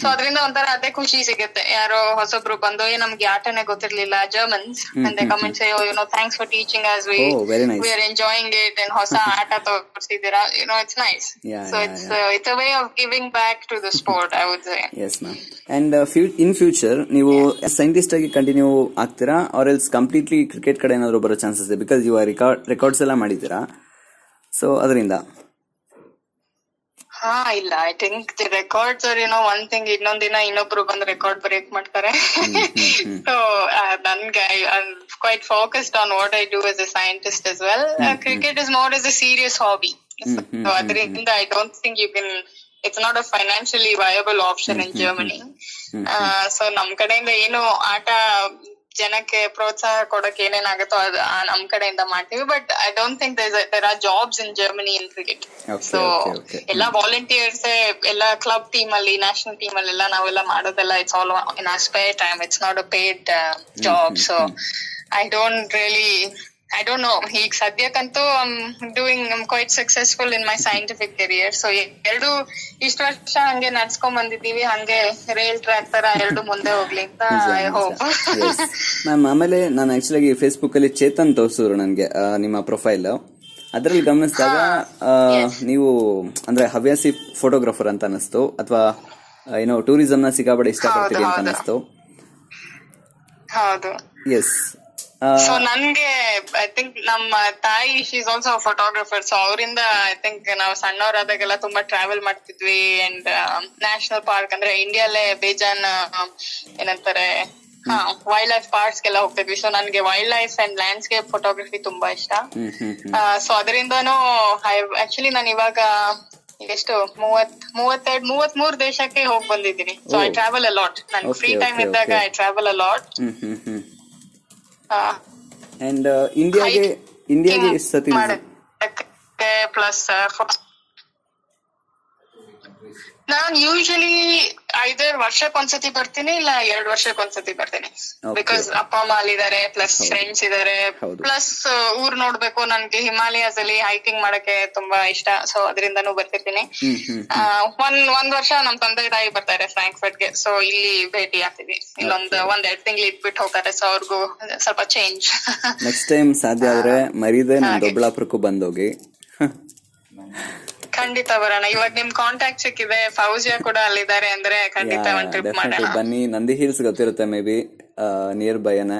so ಅದರಿಂದ ಒಂಥರ ಅದೇ ಖುಷಿ ಸಿಗುತ್ತೆ. ಯಾರೋ ಹೊಸಬ್ರು ಬಂದು ನಮ್ಗೆ ಆಟನೆ ಗೊತ್ತಿರ್ಲಿಲ್ಲ ಜರ್ಮನ್ಸ್ ಅಂದೆ comments you know thanks for teaching us we are enjoying it and ಹೊಸ ಆಟ ತೋರಿಸಿದೀರಾ you know it's nice so it's it's a way of giving back to the sport I would say yes ma'am and in future ನೀವು scientist ಆಗಿ continue ಆಗ್ತೀರಾ? Or else completely cricket ಕಡೆ ಏನಾದರೂ ಬರೋ chances ಇದೆ? Because ಇವಾಗ record records ಎಲ್ಲ ಮಾಡಿದ್ದೀರಾ? ಸೊ ಅದರಿಂದ. ಹಾ ಇಲ್ಲ. I think the records are ಏನೋ ಒನ್ ಥಿಂಗ್ ಇನ್ನೊಂದ್ ದಿನ ಇನ್ನೊಬ್ರು ಬಂದ್ ರೆಕಾರ್ಡ್ ಬ್ರೇಕ್ ಮಾಡ್ತಾರೆ. ಸೊ ನನ್ಗೆ quite focused on what I do as a scientist as well cricket is more as a serious hobby so ಅದರಿಂದ I don't think you can it's not a financially viable option in Germany so ನಮ್ ಕಡೆಯಿಂದ ಏನು ಆಟ ಜನಕ್ಕೆ ಪ್ರೋತ್ಸಾಹ ಕೊಡಕ್ ಏನೇನಾಗುತ್ತೋ ಅದು ನಮ್ ಕಡೆಯಿಂದ ಮಾಡ್ತೀವಿ. But I don't think there are jobs in Germany in cricket so. ಎಲ್ಲ ವಾಲಂಟಿಯರ್ಸ್ ಎಲ್ಲ ಕ್ಲಬ್ ಟೀಮ್ ಅಲ್ಲಿ ನ್ಯಾಷನಲ್ ಟೀಮ್ ಎಲ್ಲ ನಾವೆಲ್ಲ ಮಾಡೋದೆಲ್ಲ it's all in spare time it's not a paid job so I don't really I don't know ಈಗ ಸದ್ಯಕ್ಕಂತೂ doing quite successful in my scientific career so ಎರಡು ಇಷ್ಟು ವರ್ಷ ಹಂಗೆ ನಡ್ಸ್ಕೊಂಡ್ ಬಂದಿದ್ದೀವಿ. ಹಂಗೆ ರೈಲ್ ಟ್ರ್ಯಾಕ್ ತರ ಎರಡು ಮುಂದೆ ಹೋಗ್ಲಿ ಅಂತ ಐ ಹೋಪ್ ಮ್ಯಾಮ್ ಆಮೇಲೆ ನಾನು ಆಕ್ಚುಲಿ ಫೇಸ್ಬುಕ್ ಅಲ್ಲಿ ಚೇತನ್ ತೋರಿಸಿದ್ರು ನನಗೆ ನಿಮ್ಮ ಪ್ರೊಫೈಲ್ ಅದರಲ್ಲಿ ಗಮನಿಸಿದಾಗ ನೀವು ಅಂದ್ರೆ ಹವ್ಯಾಸಿ ಫೋಟೋಗ್ರಾಫರ್ ಅಂತ ಅನಿಸ್ತು ಅಥವಾ ಏನೋ ಟೂರಿಸಂ ನ ಸಿಕ್ಕಾಪಟ್ಟೆ ಇಷ್ಟಪಡ್ತೀರಿ ಅಂತ. ಅನಿಸ್ತು ಹೌದು. ಎಸ್ ಸೊ ನನ್ಗೆ ಐ ತಿಂಕ್ ನಮ್ಮ ತಾಯಿ ಶೀಸ್ ಆಲ್ಸೋ ಫೋಟೋಗ್ರಾಫರ್ ಸೊ ಅವರಿಂದ ಐ ಥಿಂಕ್ ನಾವು ಸಣ್ಣವರಾದಾಗೆಲ್ಲ ತುಂಬಾ ಟ್ರಾವೆಲ್ ಮಾಡ್ತಿದ್ವಿ. ಅಂಡ್ ನ್ಯಾಷನಲ್ ಪಾರ್ಕ್ ಅಂದ್ರೆ ಇಂಡಿಯಾಲೇ ಬೇಜಾನ್ ಏನಂತಾರೆ ಹಾ ವೈಲ್ಡ್ ಲೈಫ್ ಪಾರ್ಕ್ಸ್ ಗೆಲ್ಲ ಹೋಗ್ತಿದ್ವಿ. ಸೊ ನನ್ಗೆ wildlife and landscape photography ತುಂಬಾ ಇಷ್ಟ. ಸೊ ಅದರಿಂದನು ಆಕ್ಚುಲಿ ನಾನು ಇವಾಗ ಎಷ್ಟು ಮೂವತ್ ಮೂವತ್ತೆರಡ್ ಮೂವತ್ ಮೂರ್ ದೇಶಕ್ಕೆ ಹೋಗಿ ಬಂದಿದ್ದೀನಿ. So I. Travel a lot ನನ್ ಫ್ರೀ ಟೈಮ್ ಇದ್ದಾಗ I travel a lot hmm hmm hmm and ಇಂಡಿಯಾಗೆ ಇಂಡಿಯಾಗೆ ಎಷ್ಟು ಸತಿ ಪ್ಲಸ್ ನಾನ್ ಯೂಶಲಿ ಐದರ್ ವರ್ಷಕ್ಕೊಂದ್ಸತಿ ಬರ್ತೀನಿ ಇಲ್ಲ ಎರಡ್ ವರ್ಷಕ್ಕೊಂದ್ಸತಿ ಬರ್ತೀನಿ. Okay. ಬಿಕಾಸ್ ಅಪ್ಪ ಅಮ್ಮ ಅಲ್ಲಿದ್ದಾರೆ ಪ್ಲಸ್ ಫ್ರೆಂಡ್ಸ್ ಇದಾರೆ ಪ್ಲಸ್ ಊರ್ ನೋಡ್ಬೇಕು. ನನ್ಗೆ ಹಿಮಾಲಯಸ್ ಅಲ್ಲಿ ಹೈಕಿಂಗ್ ಮಾಡಕ್ಕೆ ತುಂಬಾ ಇಷ್ಟ. ಸೊ ಅದರಿಂದನೂ ಬರ್ತಿರ್ತೀನಿ. ಒಂದ್ ಒಂದ್ ವರ್ಷ ನಮ್ ತಂದೆ ತಾಯಿ ಬರ್ತಾರೆ ಫ್ರಾಂಕ್ಫರ್ಟ್ಗೆ ಸೊ ಇಲ್ಲಿ ಭೇಟಿ ಆಗ್ತೀವಿ. ಇಲ್ಲೊಂದ್ ಒಂದ್ ಎರಡ್ ತಿಂಗ್ಳು ಇಟ್ಬಿಟ್ಟು ಹೋಗ್ತಾರೆ. ಸೊ ಅವ್ರಿಗೂ ಸ್ವಲ್ಪ ಚೇಂಜ್ ನೆಕ್ಸ್ಟ್ ಟೈಮ್ ಸಾಧ್ಯ ಆದ್ರೆ ಮರೀದೆ ನಾನು. ದೊಡ್ಡಬಳ್ಳಾಪುರಕ್ಕೂ ಬಂದೋಗಿ. ಖಂಡಿತ ಬರೋಣ ಇವಾಗ ನಿಮ್ ಕಾಂಟ್ಯಾಕ್ಟ್ ಸಿಕ್ಕಿದೆ ಫೌಜಿಯಾ ಕೂಡ ಅಲ್ಲಿದ್ದಾರೆ ಅಂದ್ರೆ ಖಂಡಿತ ಒಂದ್ ಟ್ರಿಪ್ ಮಾಡೋಣ. ಬನ್ನಿ ನಂದಿ ಹಿಲ್ಸ್ ಗೊತ್ತಿರುತ್ತೆ ಮೇ ಬಿ ನಿಯರ್ ಬೈನ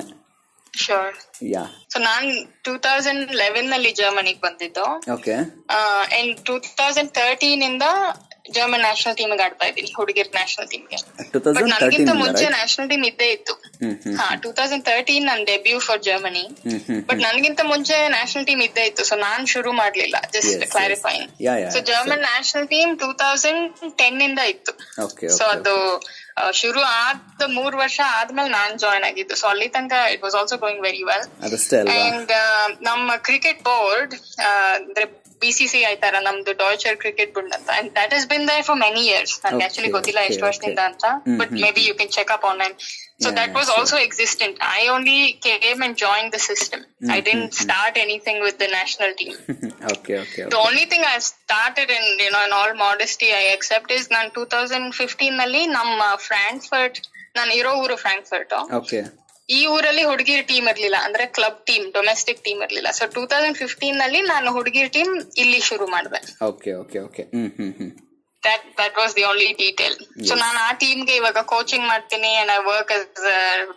ಶೋರ್ ಯಾ ಸೊ ನಾನ್ ಟೂ ತೌಸಂಡ್ ಲೆವೆನ್ನಲ್ಲಿ ಜರ್ಮನಿಗ್ ಬಂದಿದ್ದು. Okay and two thousand thirteen ಇಂದ ಜರ್ಮನ್ ನ್ಯಾಷನಲ್ ಟೀಮ್ ಆಡ್ತಾ ಇದ್ದೀನಿ ಹುಡುಗಿರ್ ನ್ಯಾಷನಲ್ ಟೀಮ್ಗೆ ಬಟ್ ನನಗಿಂತ ಮುಂಚೆ ನ್ಯಾಷನಲ್ ಟೀಮ್ ಇದ್ದೇ ಇತ್ತು. ಹಾ ಟೂ ತೌಸಂಡ್ ತರ್ಟೀನ್ ನನ್ ಡೆಬ್ಯೂ ಫಾರ್ ಜರ್ಮನಿ ಬಟ್ ನನ್ಗಿಂತ ಮುಂಚೆ ನ್ಯಾಷನಲ್ ಟೀಮ್ ಇದ್ದೇ ಇತ್ತು ಸೊ ನಾನ್ ಶುರು ಮಾಡ್ಲಿಲ್ಲ just. Clarifying so German national team two thousand ten ಇಂದ ಇತ್ತು. ಸೊ ಅದು ಶುರು ಆದ ಮೂರ್ ವರ್ಷ ಆದ್ಮೇಲೆ ನಾನ್ ಜಾಯ್ನ್ ಆಗಿದ್ದು. ಸೊ ಅಲ್ಲಿ ತನಕ it was also going very well and ನಮ್ಮ ಕ್ರಿಕೆಟ್ ಬೋರ್ಡ್ ಅಂದ್ರೆ ಬಿಸಿಸಿ ತರ ನಮ್ದು ಡಾಯ್ಚರ್ ಕ್ರಿಕೆಟ್ ಬುಂಡ್ ಅಂತ. ಅಂಡ್ ದಟ್ ಇಸ್ ಬಿನ್ ದೈ ಫಾರ್ ಮೆನಿ ಇಯರ್ಸ್ ನನ್ಗೆ ಆಕ್ಚುಲಿ ಗೊತ್ತಿಲ್ಲ ಎಷ್ಟು ವರ್ಷದಿಂದ ಅಂತ. But may be you can check up online so that was also existent I only came and join the system I dent start anything with the national team the only thing I started in you know in all modesty I modesty, is accept ನಾನು two thousand ಫಿಫ್ಟೀನ್ನಲ್ಲಿ ನಮ್ಮ Frankfurt ನಾನು ಇರೋ ಊರು Frankfurt ಈ ಊರಲ್ಲಿ ಹುಡುಗಿರ್ team ಇರ್ಲಿಲ್ಲ. ಅಂದ್ರೆ ಕ್ಲಬ್ ಟೀಮ್ ಡೊಮೆಸ್ಟಿಕ್ ಟೀಮ್ ಇರ್ಲಿಲ್ಲ. ಸೊ ಟೂ ತೌಸಂಡ್ ಫಿಫ್ಟೀನ್ನಲ್ಲಿ ನಾನು ಹುಡುಗಿರ್ ಟೀಮ್ ಇಲ್ಲಿ ಶುರು ಮಾಡಿದೆ. Okay okay okay that that was the only detail so ನಾನು ಆ ಟೀಮ್ಗೆ ಇವಾಗ ಕೋಚಿಂಗ್ ಮಾಡ್ತೀನಿ and I work as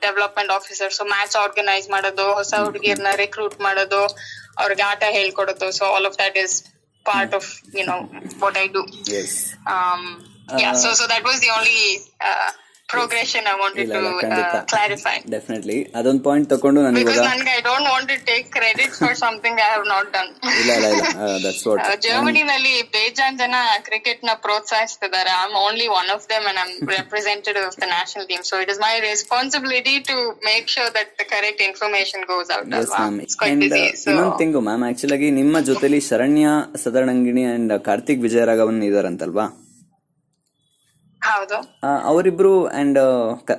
development officer so match organise ಮಾಡೋದು ಹೊಸ ಹುಡುಗಿರ್ನ ರಿಕ್ರೂಟ್ ಮಾಡೋದು ಅವ್ರಿಗೆ ಆಟ ಹೇಳ್ಕೊಡೋದು. So all of that is part of you know what I do so um yeah so so that was I only to progression I wanted to ಇಲ್ಲ ಖಂಡಿತ uh, clarify. Definitely ಅದೊಂದು ಪಾಯಿಂಟ್ ತಕೊಂಡು ನಾನು ಇವಾಗ ನನ್ಗೆ I don't want to take credit for something I have not done. ಇಲ್ಲ ಇಲ್ಲ ಇಲ್ಲ. ದಟ್ಸ್ ವಾಟ್ Uh, ಜರ್ಮನಿನಲ್ಲಿ ಬೇಜಾನ್ ಜನ ಕ್ರಿಕೆಟ್ನ ಪ್ರೋತ್ಸಾಹಿಸ್ತಿದ್ದಾರೆ. I am only one of them and I'm represented of the national team so it is my responsibility to make sure that the correct information goes out yes ma'am actually ಇನ್ನೊಂದು thing ma'am actually ನಿಮ್ಮ ಜೊತೆಲಿ Sharanya Sadarangani and Karthik Vijayaraghavan ಇದಾರಂತಲ್ವಾ? ಹೌದು. ಅವರಿಬ್ರು and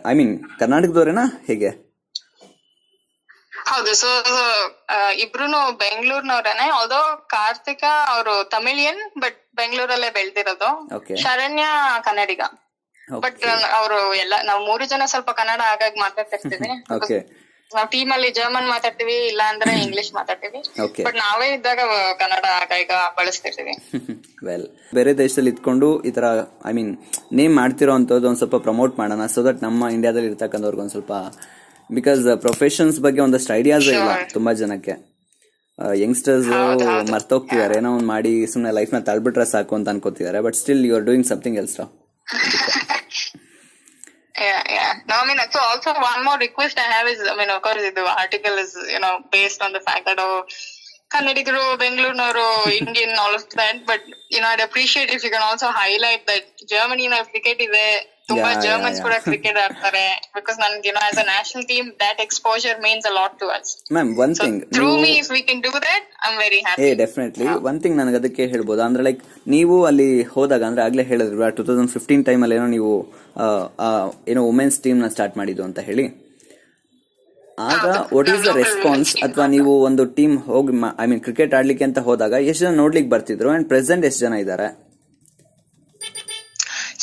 I mean ಕರ್ನಾಟಕದವರೇನಾ? ಹೇಗೆ? ಹೌದು so ಇಬ್ರು ಬೆಂಗಳೂರಿನವ್ರೇನೆ. ಆಲ್ದೋ ಕಾರ್ತಿಕ ಅವರು ತಮಿಳಿಯನ್ ಬಟ್ ಬೆಂಗಳೂರಲ್ಲೇ ಬೆಳ್ದಿರೋದು. ಶರಣ್ಯ ಕನ್ನಡಿಗ. ಬಟ್ ಅವರು ಎಲ್ಲ ನಾವು ಮೂರು ಜನ ಸ್ವಲ್ಪ ಕನ್ನಡ ಆಗಾಗ್ ಮಾತಾಡ್ತಿರ್ತೀವಿ. ನಾವ್ ಟೀಮ್ ಅಲ್ಲಿ ಜರ್ಮನ್ ಮಾತಾಡ್ತೀವಿ ಇಲ್ಲ ಅಂದ್ರೆ ಇಂಗ್ಲಿಷ್ ಮಾತಾಡ್ತೀವಿ. ಬಟ್ ನಾವೇ ಇದ್ದಾಗ ಕನ್ನಡ ಈಗ ಬಳಸ್ತಿರ್ತೀವಿ. ವೆಲ್ ಬೇರೆ ದೇಶದಲ್ಲಿ ಇದ್ಕೊಂಡು ಈ ತರ ಐ ಮೀನ್ ನೇಮ್ ಮಾಡ್ತಿರೋ ಅಂತದ್ದು ಒಂದ್ ಸ್ವಲ್ಪ ಪ್ರಮೋಟ್ ಮಾಡೋಣ ಸೊ ದಟ್ ನಮ್ಮ ಇಂಡಿಯಾದಲ್ಲಿ ಇರ್ತಕ್ಕಂಥವ್ರಿಗೆ ಒಂದ್ ಸ್ವಲ್ಪ ಬಿಕಾಸ್ ಪ್ರೊಫೆಷನ್ಸ್ ಬಗ್ಗೆ ಒಂದಷ್ಟು ಐಡಿಯಾಸ್ ಇಲ್ಲ ತುಂಬಾ ಜನಕ್ಕೆ. ಯಂಗ್ಸ್ಟರ್ಸ್ ಮರ್ತೋಗ್ತಿದ್ದಾರೆ ಏನೋ ಒಂದ್ ಮಾಡಿ ಸುಮ್ಮನೆ ಲೈಫ್ನ ತಳ್ಬಿಟ್ರೆ ಸಾಕು ಅಂತ ಅನ್ಕೋತಿದ್ದಾರೆ but still you are doing something else Yeah, yeah. No, I mean, so also one more request I have is, I mean, of course, the article is, you know, based on the fact that, oh, ಕನ್ನಡಿಗರು ಬೆಂಗಳೂರಿನವರು Indian all of that but you know I'd appreciate if you can also highlight that ಜರ್ಮನಿನಲ್ಲಿ cricket ಇದೆ ತುಂಬಾ Germans ಕೂಡ cricket ಆಡ್ತಾರೆ because ನನ್ಗೆ you know as a national team that exposure means a lot to us ma'am one thing through me if we can do that I am very a happy definitely one thing ನನಗೆ ಅದಕ್ಕೆ ಹೇಳ್ಬೋದು? ಅಂದ್ರೆ like ನೀವು ಅಲ್ಲಿ ಹೋದಾಗ ಅಂದ್ರೆ ಆಗ್ಲೇ ಹೇಳಿದ್ರು ಟೂ ತೌಸಂಡ್ ಫಿಫ್ಟೀನ್ ಟೈಮ್ ಅಲ್ಲಿ ಏನೋ ನೀವು ಏನೋ ವುಮೆನ್ಸ್ ಟೀಮ್ನ ಸ್ಟಾರ್ಟ್ ಮಾಡಿದ್ದು ಅಂತ ಹೇಳಿ. ಆಗ ವಾಟ್ ಈಸ್ ದ ರೆಸ್ಪಾನ್ಸ್ ಅಥವಾ ನೀವು ಒಂದು ಟೀಮ್ ಹೋಗಿ ಐ ಮೀನ್ ಕ್ರಿಕೆಟ್ ಆಡ್ಲಿಕ್ಕೆ ಅಂತ ಹೋದಾಗ ಎಷ್ಟು ಜನ ನೋಡ್ಲಿಕ್ಕೆ ಬರ್ತಿದ್ರು? ಅಂಡ್ ಪ್ರೆಸೆಂಟ್ ಎಷ್ಟು ಜನ ಇದ್ದಾರೆ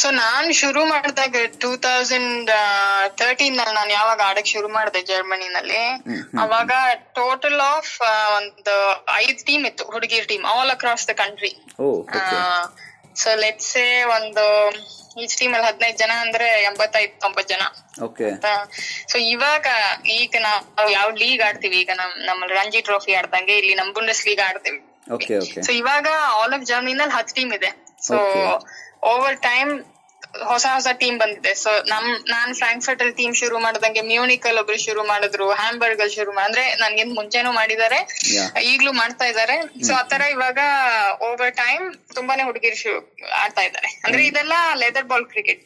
ಸೊ ನಾನ್ ಶುರು ಮಾಡಿದಾಗ ಟೂ ತೌಸಂಡ್ ತರ್ಟೀನ್ನಲ್ಲಿ ನಾನು ಯಾವಾಗ ಆಡಕ್ ಶುರು ಮಾಡಿದೆ ಜರ್ಮನಿನಲ್ಲಿ ಅವಾಗ ಟೋಟಲ್ ಆಫ್ ಒಂದು ಐದ್ ಟೀಮ್ ಇತ್ತು ಹುಡುಗಿರ್ team all across the country so let's say ಒಂದು ಈಚ್ ಟೀಮ್ ಅಲ್ಲಿ ಹದಿನೈದು ಜನ ಅಂದ್ರೆ ಎಂಬತ್ತೈದು ತೊಂಬತ್ ಜನ. ಸೊ ಇವಾಗ ಈಗ ನಾವು ಯಾವ ಲೀಗ್ ಆಡ್ತೀವಿ? ಈಗ ನಮ್ ನಮ್ಮ ರಂಜಿ ಟ್ರೋಫಿ ಆಡ್ದಂಗೆ ಇಲ್ಲಿ ನಮ್ ಬುಂಡಸ್ ಲೀಗ್ ಆಡ್ತೀವಿ. ಸೊ ಇವಾಗ ಆಲ್ ಆಫ್ ಜರ್ಮನಿನಲ್ಲಿ ಹತ್ತು ಟೀಮ್ ಇದೆ. ಸೊ ಓವರ್ ಟೈಮ್ ಹೊಸ ಹೊಸ ಟೀಮ್ ಬಂದಿದೆ. ಸೊ ನಮ್ ನಾನ್ ಫ್ರಾಂಕ್ಫರ್ಟ್ ಅಲ್ಲಿ ಟೀಮ್ ಶುರು ಮಾಡದಂಗೆ ಮ್ಯೂನಿಕ್ ಅಲ್ಲಿ ಒಬ್ರು ಶುರು ಮಾಡಿದ್ರು ಹ್ಯಾಂಬರ್ಗ್ ಅಲ್ಲಿ ಶುರು ಅಂದ್ರೆ ನನ್ಗಿಂತ ಮುಂಚೆನೂ ಮಾಡಿದ್ದಾರೆ ಈಗ್ಲೂ ಮಾಡ್ತಾ ಇದ್ದಾರೆ. ಸೊ ಆತರ ಇವಾಗ ಓವರ್ ಟೈಮ್ ತುಂಬಾನೇ ಹುಡುಗಿರು ಆಡ್ತಾ ಇದ್ದಾರೆ. ಅಂದ್ರೆ ಇದೆಲ್ಲ leather ball cricket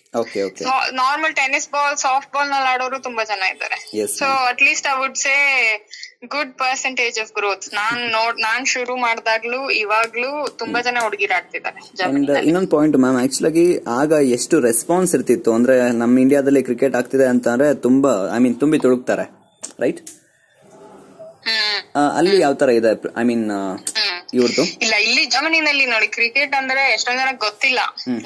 normal tennis ball soft ಬಾಲ್ನಲ್ಲಿ ಆಡೋರು ತುಂಬಾ ಜನ ಇದ್ದಾರೆ. So at least I would say good percentage of growth ನಾನ್ ನೋಡ್ ನಾನ್ ಶುರು ಮಾಡಿದಾಗ್ಲೂ ಇವಾಗ್ಲೂ ತುಂಬಾ ಜನ ಹುಡುಗಿರಾಗ್ತಿದ್ದಾರೆ ಅಂಡ್ ಇನ್ನೊಂದು ಪಾಯಿಂಟ್ ಮ್ಯಾಮ್ ಆಕ್ಚುಲಾಗಿ ಆಗ ಎಷ್ಟು ರೆಸ್ಪಾನ್ಸ್ ಇರ್ತಿತ್ತು? ಅಂದ್ರೆ ನಮ್ಮ ಇಂಡಿಯಾದಲ್ಲಿ ಕ್ರಿಕೆಟ್ ಆಗ್ತಿದೆ ಅಂತಂದ್ರೆ ತುಂಬಾ ಐ ಮೀನ್ ತುಂಬಿ ತುಳುಕ್ತಾರೆ ರೈಟ್ ಅಲ್ಲಿ ಯಾವ ತರ ಇದೆ? ಐ ಮೀನ್ ಇವ್ರದ್ದು ಇಲ್ಲ ಇಲ್ಲಿ ಜರ್ಮನಿನಲ್ಲಿ ನೋಡಿ ಕ್ರಿಕೆಟ್ ಅಂದ್ರೆ ಎಷ್ಟೊಂದ್ ಜನಕ್ಕೆ ಗೊತ್ತಿಲ್ಲ.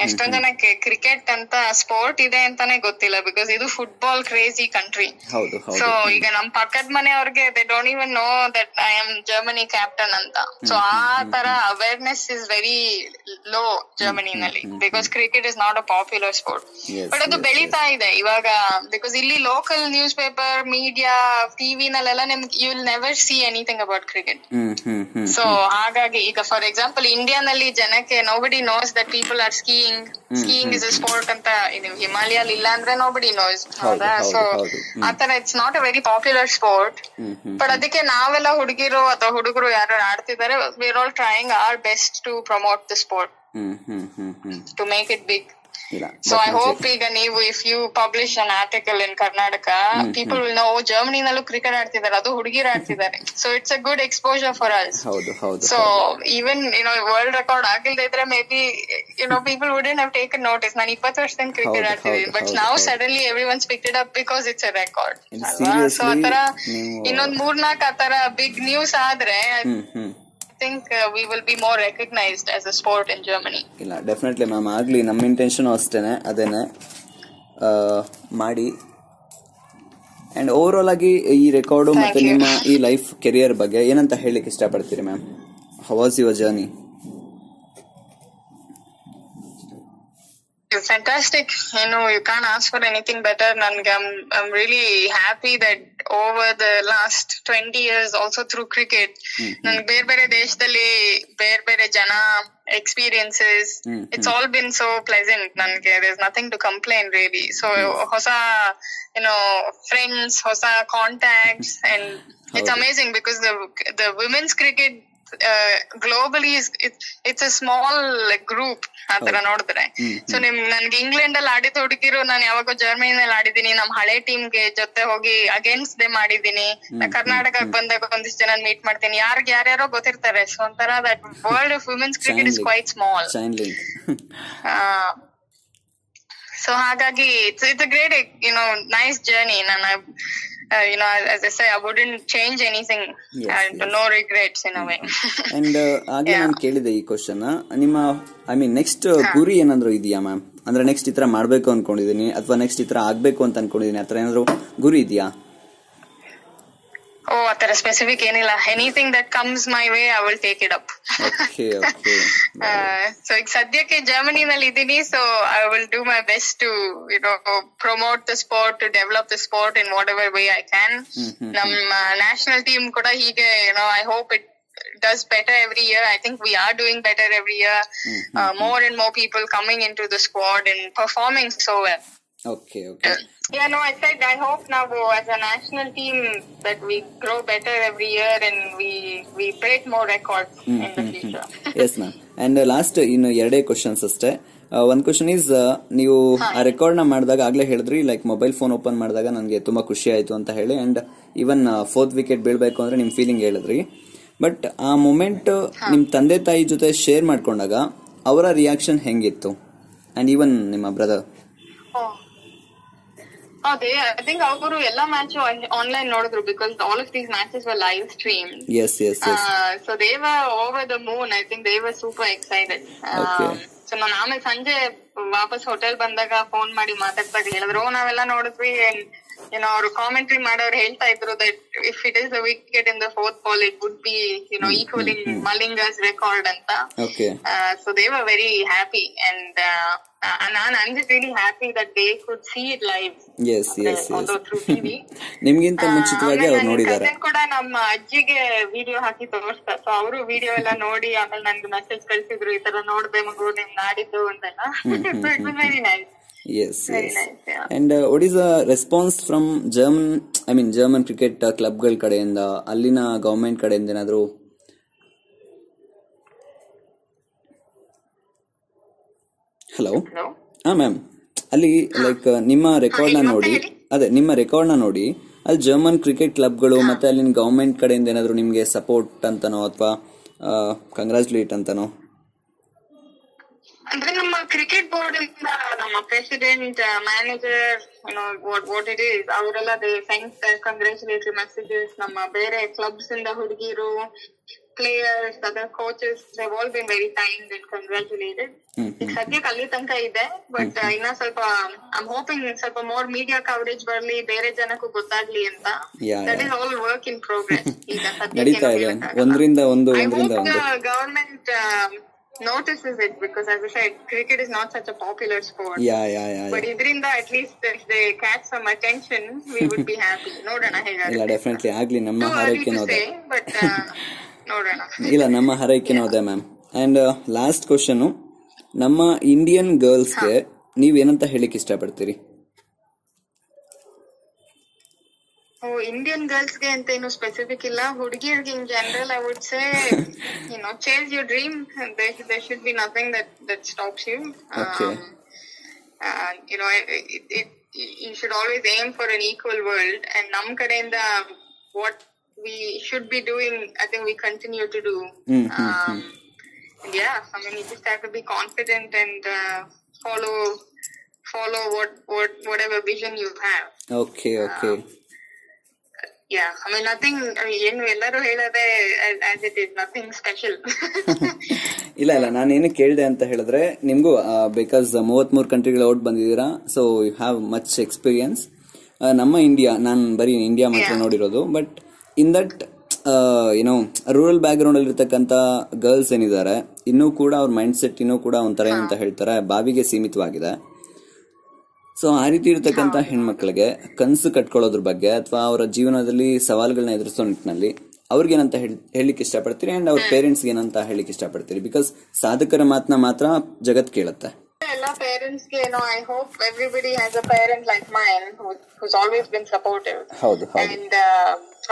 ಎಷ್ಟೊಂದ್ ಜನಕ್ಕೆ ಕ್ರಿಕೆಟ್ ಅಂತ ಸ್ಪೋರ್ಟ್ ಇದೆ ಅಂತಾನೆ ಗೊತ್ತಿಲ್ಲ ಬಿಕಾಸ್ ಇದು ಫುಟ್ಬಾಲ್ ಕ್ರೇಜಿ ಕಂಟ್ರಿ ಸೊ ಈಗ ನಮ್ ಪಕ್ಕದ ಮನೆಯವ್ರಿಗೆ they don't even know that I am Germany captain ಅಂತ. ಸೊ ಆ ತರ awareness is very low ಜರ್ಮನಿನಲ್ಲಿ because cricket is not a popular sport but ಅದು ಬೆಳೀತಾ ಇದೆ ಇವಾಗ ಬಿಕಾಸ್ ಇಲ್ಲಿ local news paper media TV ನಲ್ಲೆಲ್ಲ ನಿಮ್ಗೆ you will never see anything about cricket so ಹಾಗಾಗಿ ಈಗ ಫಾರ್ ಎಕ್ಸಾಂಪಲ್ ಇಂಡಿಯಾನಲ್ಲಿ ಜನಕ್ಕೆ nobody knows that people are skiing skiing is a sport ಅಂತ ಇದು ಹಿಮಾಲಯಲ್ಲಿ ಇಲ್ಲ ಅಂದ್ರೆ ನೋಬಡಿ ನೋಸ್ ಹೌದಾ ಸೊ. ಆತರ it's not a very popular sport but ಅದಕ್ಕೆ ನಾವೆಲ್ಲ ಹುಡುಗಿರು ಅಥವಾ ಹುಡುಗರು ಯಾರು ಆಡ್ತಿದ್ದಾರೆ we're all trying our best to promote the sport to make it big ಇಲ್ಲ ಸೊ ಐ ಹೋಪ್ ಈಗ ನೀವು if you publish an article in Karnataka people will know ಜರ್ಮನಿನಲ್ಲೂ cricket ಆಡ್ತಿದ್ದಾರೆ ಅದು ಹುಡುಗಿರು ಆಡ್ತಿದ್ದಾರೆ. So it's a good exposure for us so even you know world record ಆಗಿಲ್ದೇ ಇದ್ರೆ maybe you know people wouldn't have taken notice ನಾನು ಇಪ್ಪತ್ತು ವರ್ಷದಿಂದ cricket ಆಡ್ತಿದ್ದೀನಿ but ನಾವು. Suddenly everyone picked up because it's a record ಅಲ್ವಾ? So ಆತರ ಇನ್ನೊಂದ್ ಮೂರ್ನಾಕ್ ಆತರ ಬಿಗ್ ನ್ಯೂಸ್ ಆದ್ರೆ think we will be more recognised as a sport in Germany ಇಲ್ಲ ಡೆಫಿನೆಟ್ಲಿ ಮ್ಯಾಮ್ ಆಗ್ಲಿ ನಮ್ಮ ಇಂಟೆನ್ಷನ್ ಅಷ್ಟೇನೆ ಅದೇನೆ. ಮಾಡಿ. ಅಂಡ್ ಓವರ್ ಆಗಿ ಈ ರೆಕಾರ್ಡು ಮತ್ತು ನಿಮ್ಮ ಈ ಲೈಫ್ ಕೆರಿಯರ್ ಬಗ್ಗೆ ಏನಂತ ಹೇಳಲಿಕ್ಕೆ ಇಷ್ಟಪಡ್ತೀರಿ ma'am how was your journey Fantastic. You know, you can't ask for anything better. And I'm, I'm really happy that over the last 20 years, also through cricket, ನನ್ಗೆ ಬೇರೆ ಬೇರೆ ದೇಶದಲ್ಲಿ ಬೇರೆ ಬೇರೆ ಜನ experiences. Mm, It's all been so pleasant. Nange, there's nothing to complain really. So hosa, you know, friends, hosa contacts, and it's ಹೌದು. amazing because the the it's a small group ಆತರ ನೋಡಿದ್ರೆ. ಸೊ ನಿಮ್ ನನ್ಗೆ England ಅಲ್ಲಿ ಆಡಿದ ಹುಡುಗಿರು ನಾನು ಯಾವಾಗೋ ಜರ್ಮನಿನಲ್ಲಿ ಆಡಿದೀನಿ ನಮ್ ಹಳೆ ಟೀಮ್ಗೆ ಜೊತೆ ಹೋಗಿ ಅಗೇನ್ಸ್ಟ್ ದೇ ಮಾಡಿದೀನಿ ಕರ್ನಾಟಕ ಕರ್ನಾಟಕಕ್ಕೆ ಬಂದಾಗ ಒಂದಿಷ್ಟು ಜನ ಮೀಟ್ ಮಾಡ್ತೀನಿ. ಯಾರ್ಗ್ ಯಾರ್ಯಾರೋ ಗೊತ್ತಿರ್ತಾರೆ. ಸೊ ಒಂಥರ that world of women's cricket is quite small so ಹಾಗಾಗಿ it's it's a great you know nice journey ನಾನು Yes, and no regrets in a way and ಹಾಗೆ ನಾನು ಕೇಳಿದೆ ಈ ಕ್ವಶನ್ ನಿಮ್ಮ ಐ ಮೀನ್ ನೆಕ್ಸ್ಟ್ ಗುರಿ ಏನಾದ್ರು ಇದೆಯಾ ಮ್ಯಾಮ್ ಅಂದ್ರೆ ನೆಕ್ಸ್ಟ್ ಈ ತರ ಮಾಡ್ಬೇಕು ಅನ್ಕೊಂಡಿದೀನಿ ಅಥವಾ ನೆಕ್ಸ್ಟ್ ಈ ತರ ಆಗ್ಬೇಕು ಅಂತ ಅನ್ಕೊಂಡಿದೀನಿ ಆತರ ಏನಾದ್ರು ಗುರಿ ಇದೆಯಾ? ಓ ಆತರ ಸ್ಪೆಸಿಫಿಕ್ ಏನಿಲ್ಲ anything that comes my way I will take it up so ಈಗ ಸದ್ಯಕ್ಕೆ ಜರ್ಮನಿನಲ್ಲಿ ಇದ್ದೀನಿ so I will do my best to you know promote the sport to develop the sport in whatever way I can ನಮ್ಮ national team ಕೂಡ ಹೀಗೆ you know I hope it does better every year. I think we are doing better every year. Uh, more and more people coming into the squad and performing so well. Okay okay Yeah, no, I said I hope now as a national team that we grow better every year and we we break more records in the future. Yes ma'am and last ಇನ್ನು ಎರಡೇ questions ಅಷ್ಟೇ. ಒಂದ್ question is ನೀವು ಆ ರೆಕಾರ್ಡ್ನ ಮಾಡಿದಾಗ ಆಗ್ಲೇ ಹೇಳಿದ್ರಿ like mobile phone open ಮಾಡಿದಾಗ ನನಗೆ ತುಂಬಾ ಖುಷಿ ಆಯ್ತು ಅಂತ ಹೇಳಿ ಅಂಡ್ ಈವನ್ ಫೋರ್ತ್ ವಿಕೆಟ್ ಬೀಳ್ಬೇಕು ಅಂದ್ರೆ ನಿಮ್ ಫೀಲಿಂಗ್ ಹೇಳಿದ್ರಿ. ಬಟ್ ಆ ಮೂಮೆಂಟ್ ನಿಮ್ ತಂದೆ ತಾಯಿ ಜೊತೆ ಶೇರ್ ಮಾಡ್ಕೊಂಡಾಗ ಅವರ ರಿಯಾಕ್ಷನ್ ಹೆಂಗಿತ್ತು? ಅಂಡ್ ಈವನ್ ನಿಮ್ಮ ಬ್ರದರ್. ಅದೇ ಐ ಥಿಂಕ್ ಅವರು ಎಲ್ಲಾ ಮ್ಯಾಚ್ ಆನ್ಲೈನ್ ನೋಡಿದ್ರು because all of these matches were live stream yes yes so they were over the moon I think they were super excited. So ನಾನು ಆಮೇಲೆ ಸಂಜೆ ವಾಪಸ್ ಹೋಟೆಲ್ ಬಂದಾಗ ಫೋನ್ ಮಾಡಿ ಮಾತಾಡ್ದಾಗ ಹೇಳಿದ್ರು ನಾವೆಲ್ಲ ನೋಡಿದ್ವಿ. ಏನೋ ಅವರು ಕಾಮೆಂಟ್ರಿ ಮಾಡೋರು ಹೇಳ್ತಾ ಇದ್ರು that if it is the wicket in the fourth ball it would be you know equally Malinga's record ಅಂತ. So they so very happy and really happy that they could see it live. Yes yes. ನಿಮ್ಗಿಂತ ಮುಂಚಿತವಾಗಿ ಅವ್ರು ನೋಡಿದ್ದಾರೆ ಕೂಡ ನಮ್ಮ ಅಜ್ಜಿಗೆ video ಹಾಕಿ ತೋರಿಸ್ತಾ so ಅವರು video ಎಲ್ಲ ನೋಡಿ ಆಮೇಲೆ ನನ್ಗೆ ಮೆಸೇಜ್ ಕಳ್ಸಿದ್ರು ಈ ತರ ನೋಡ್ದೆ ಮಗು ನಿಮ್ ನಾಡಿದ್ದು ಅಂತೆಲ್ಲ. It was very nice yes and yes nice and what is a response from German I mean German cricket ಕ್ಲಬ್ಗಳ ಕಡೆಯಿಂದ ಅಲ್ಲಿನ ಗವರ್ಮೆಂಟ್ ಕಡೆಯಿಂದ ಏನಾದ್ರು ಹಲೋ hello ಹಾ ಮ್ಯಾಮ್ ಅಲ್ಲಿ ಲೈಕ್ ನಿಮ್ಮ ರೆಕಾರ್ಡ್ನ ಹೇಳಿ, ಮತ್ತೆ ನೋಡಿ. ಅದೇ ನಿಮ್ಮ ರೆಕಾರ್ಡ್ನ ನೋಡಿ ಅಲ್ಲಿ ಜರ್ಮನ್ ಕ್ರಿಕೆಟ್ ಕ್ಲಬ್ಗಳು ಮತ್ತೆ ಅಲ್ಲಿನ ಗವರ್ಮೆಂಟ್ ಕಡೆಯಿಂದ ಏನಾದರೂ ನಿಮಗೆ ಸಪೋರ್ಟ್ ಅಂತನೋ ಅಥವಾ ಕಂಗ್ರಾಚುಲೇಟ್ ಅಂತನೋ? ಅಂದ್ರೆ ನಮ್ಮ ಕ್ರಿಕೆಟ್ ಬೋರ್ಡ್ ಇಂದ ನಮ್ಮ president manager what what it is ಅವರೆಲ್ಲ ಸೆಂಟ್ ಕಂಗ್ರಾಚುಲೇಟರಿ ಮೆಸೇಜಸ್ ನಮ್ಮ ಬೇರೆ ಕ್ಲಬ್ಸ್ ಇಂದ ಹುಡುಗಿರು players other coaches all been very time and congratulated ಈಗ ಸದ್ಯಕ್ಕೆ ಅಲ್ಲಿ ತನಕ ಇದೆ ಬಟ್ ಇನ್ನ ಸ್ವಲ್ಪ ಐ ಹೋಪಿಂಗ್ ಸ್ವಲ್ಪ ಮೋರ್ ಮೀಡಿಯಾ ಕವರೇಜ್ ಬರ್ಲಿ ಬೇರೆ ಜನಕ್ಕೂ ಗೊತ್ತಾಗ್ಲಿ ಅಂತ. That. Is all work in progress ಈಗ ಸದ್ಯಕ್ಕೆ ಒಂದರಿಂದ ಒಂದು government notices it because as I said, cricket is not such a popular sport. Yeah, yeah, yeah. But ಇದರಿಂದ at least if they catch some attention, we would be happy. ನೋಡೋಣ ಇಲ್ಲ ಹೇಗಾಗುತ್ತೆ. Definitely ಆಗ್ಲಿ ನಮ್ಮ ಹಾರೈಕೆನೂ ಅದೇ uh, ನೋಡೋಣ. ಇಲ್ಲ ನಮ್ಮ ಹಾರೈಕೆನೂ ಅದೇ ಮ್ಯಾಮ್ ಅಂಡ್ ಲಾಸ್ಟ್ ಕ್ವಶನು ನಮ್ಮ ಇಂಡಿಯನ್ ಗರ್ಲ್ಸ್ಗೆ ನೀವೇನಂತ ಹೇಳಿಕ್ ಇಷ್ಟಪಡ್ತೀರಿ ಓ ಇಂಡಿಯನ್ ಗರ್ಲ್ಸ್ಗೆ ಅಂತ ಏನು ಸ್ಪೆಸಿಫಿಕ್ ಇಲ್ಲ ಹುಡುಗಿಯರ್ಗೆ in general I would say you know change your dream there should be nothing that that stops you Okay. you know it, it, it, you should always aim for an equal world and ನಮ್ ಕಡೆಯಿಂದ what we should be doing I think we continue to do Mm, mm, um, and yeah I mean you just have to be confident and uh, follow follow what what whatever vision you have okay okay yeah I mean nothing ಏನು ಎಲ್ಲರೂ ಹೇಳೋದೇ as it is nothing special. ಇಲ್ಲ ಇಲ್ಲ ನಾನು ಏನು ಕೇಳಿದೆ ಅಂತ ಹೇಳಿದ್ರೆ ನಿಮಗೂ ಬಿಕಾಸ್ ಮೂವತ್ಮೂರು ಕಂಟ್ರಿಗಳು ಔಟ್ ಬಂದಿದ್ದೀರಾ so you have much experience ನಮ್ಮ ಇಂಡಿಯಾ ನಾನು ಬರೀ ಇಂಡಿಯಾ ಮಾತ್ರ. ನೋಡಿರೋದು ಬಟ್ ಇನ್ ದಟ್ ಏನೋ ರೂರಲ್ ಬ್ಯಾಕ್ ಗ್ರೌಂಡ್ ಅಲ್ಲಿ ಇರ್ತಕ್ಕಂಥ ಗರ್ಲ್ಸ್ ಏನಿದ್ದಾರೆ ಇನ್ನೂ ಕೂಡ ಅವ್ರ ಮೈಂಡ್ ಸೆಟ್ ಇನ್ನೂ ಕೂಡ ಒಂಥರ ಏನಂತ ಹೇಳ್ತಾರೆ ಬಾವಿಗೆ ಸೀಮಿತವಾಗಿದೆ. ಸೊ ಆ ರೀತಿ ಇರತಕ್ಕಂತ ಹೆಣ್ಮಕ್ಳಿಗೆ ಕನಸು ಕಟ್ಕೊಳ್ಳೋದ್ರ ಬಗ್ಗೆ ಅಥವಾ ಅವರ ಜೀವನದಲ್ಲಿ ಸವಾಲುಗಳನ್ನ ಎದುರಿಸೋ ನಿಟ್ಟಿನಲ್ಲಿ ಅವ್ರಿಗೆ ಏನಂತ ಹೇಳ್- ಹೇಳಲಿಕ್ಕೆ ಇಷ್ಟಪಡ್ತೀರಿ? ಅಂಡ್ ಅವ್ರ ಪೇರೆಂಟ್ಸ್ಗೆ ಏನಂತ ಹೇಳಲಿಕ್ಕೆ ಇಷ್ಟಪಡ್ತೀರಿ? ಬಿಕಾಸ್ ಸಾಧಕರ ಮಾತನ್ನ ಮಾತ್ರ ಜಗತ್ ಕೇಳುತ್ತೆ. ಎಲ್ಲ ಪೇರೆಂಟ್ಸ್ಗೆ no I hope everybody has a parent like mine who's always been supportive ಹೌದು ಹೌದು. ಅಂಡ್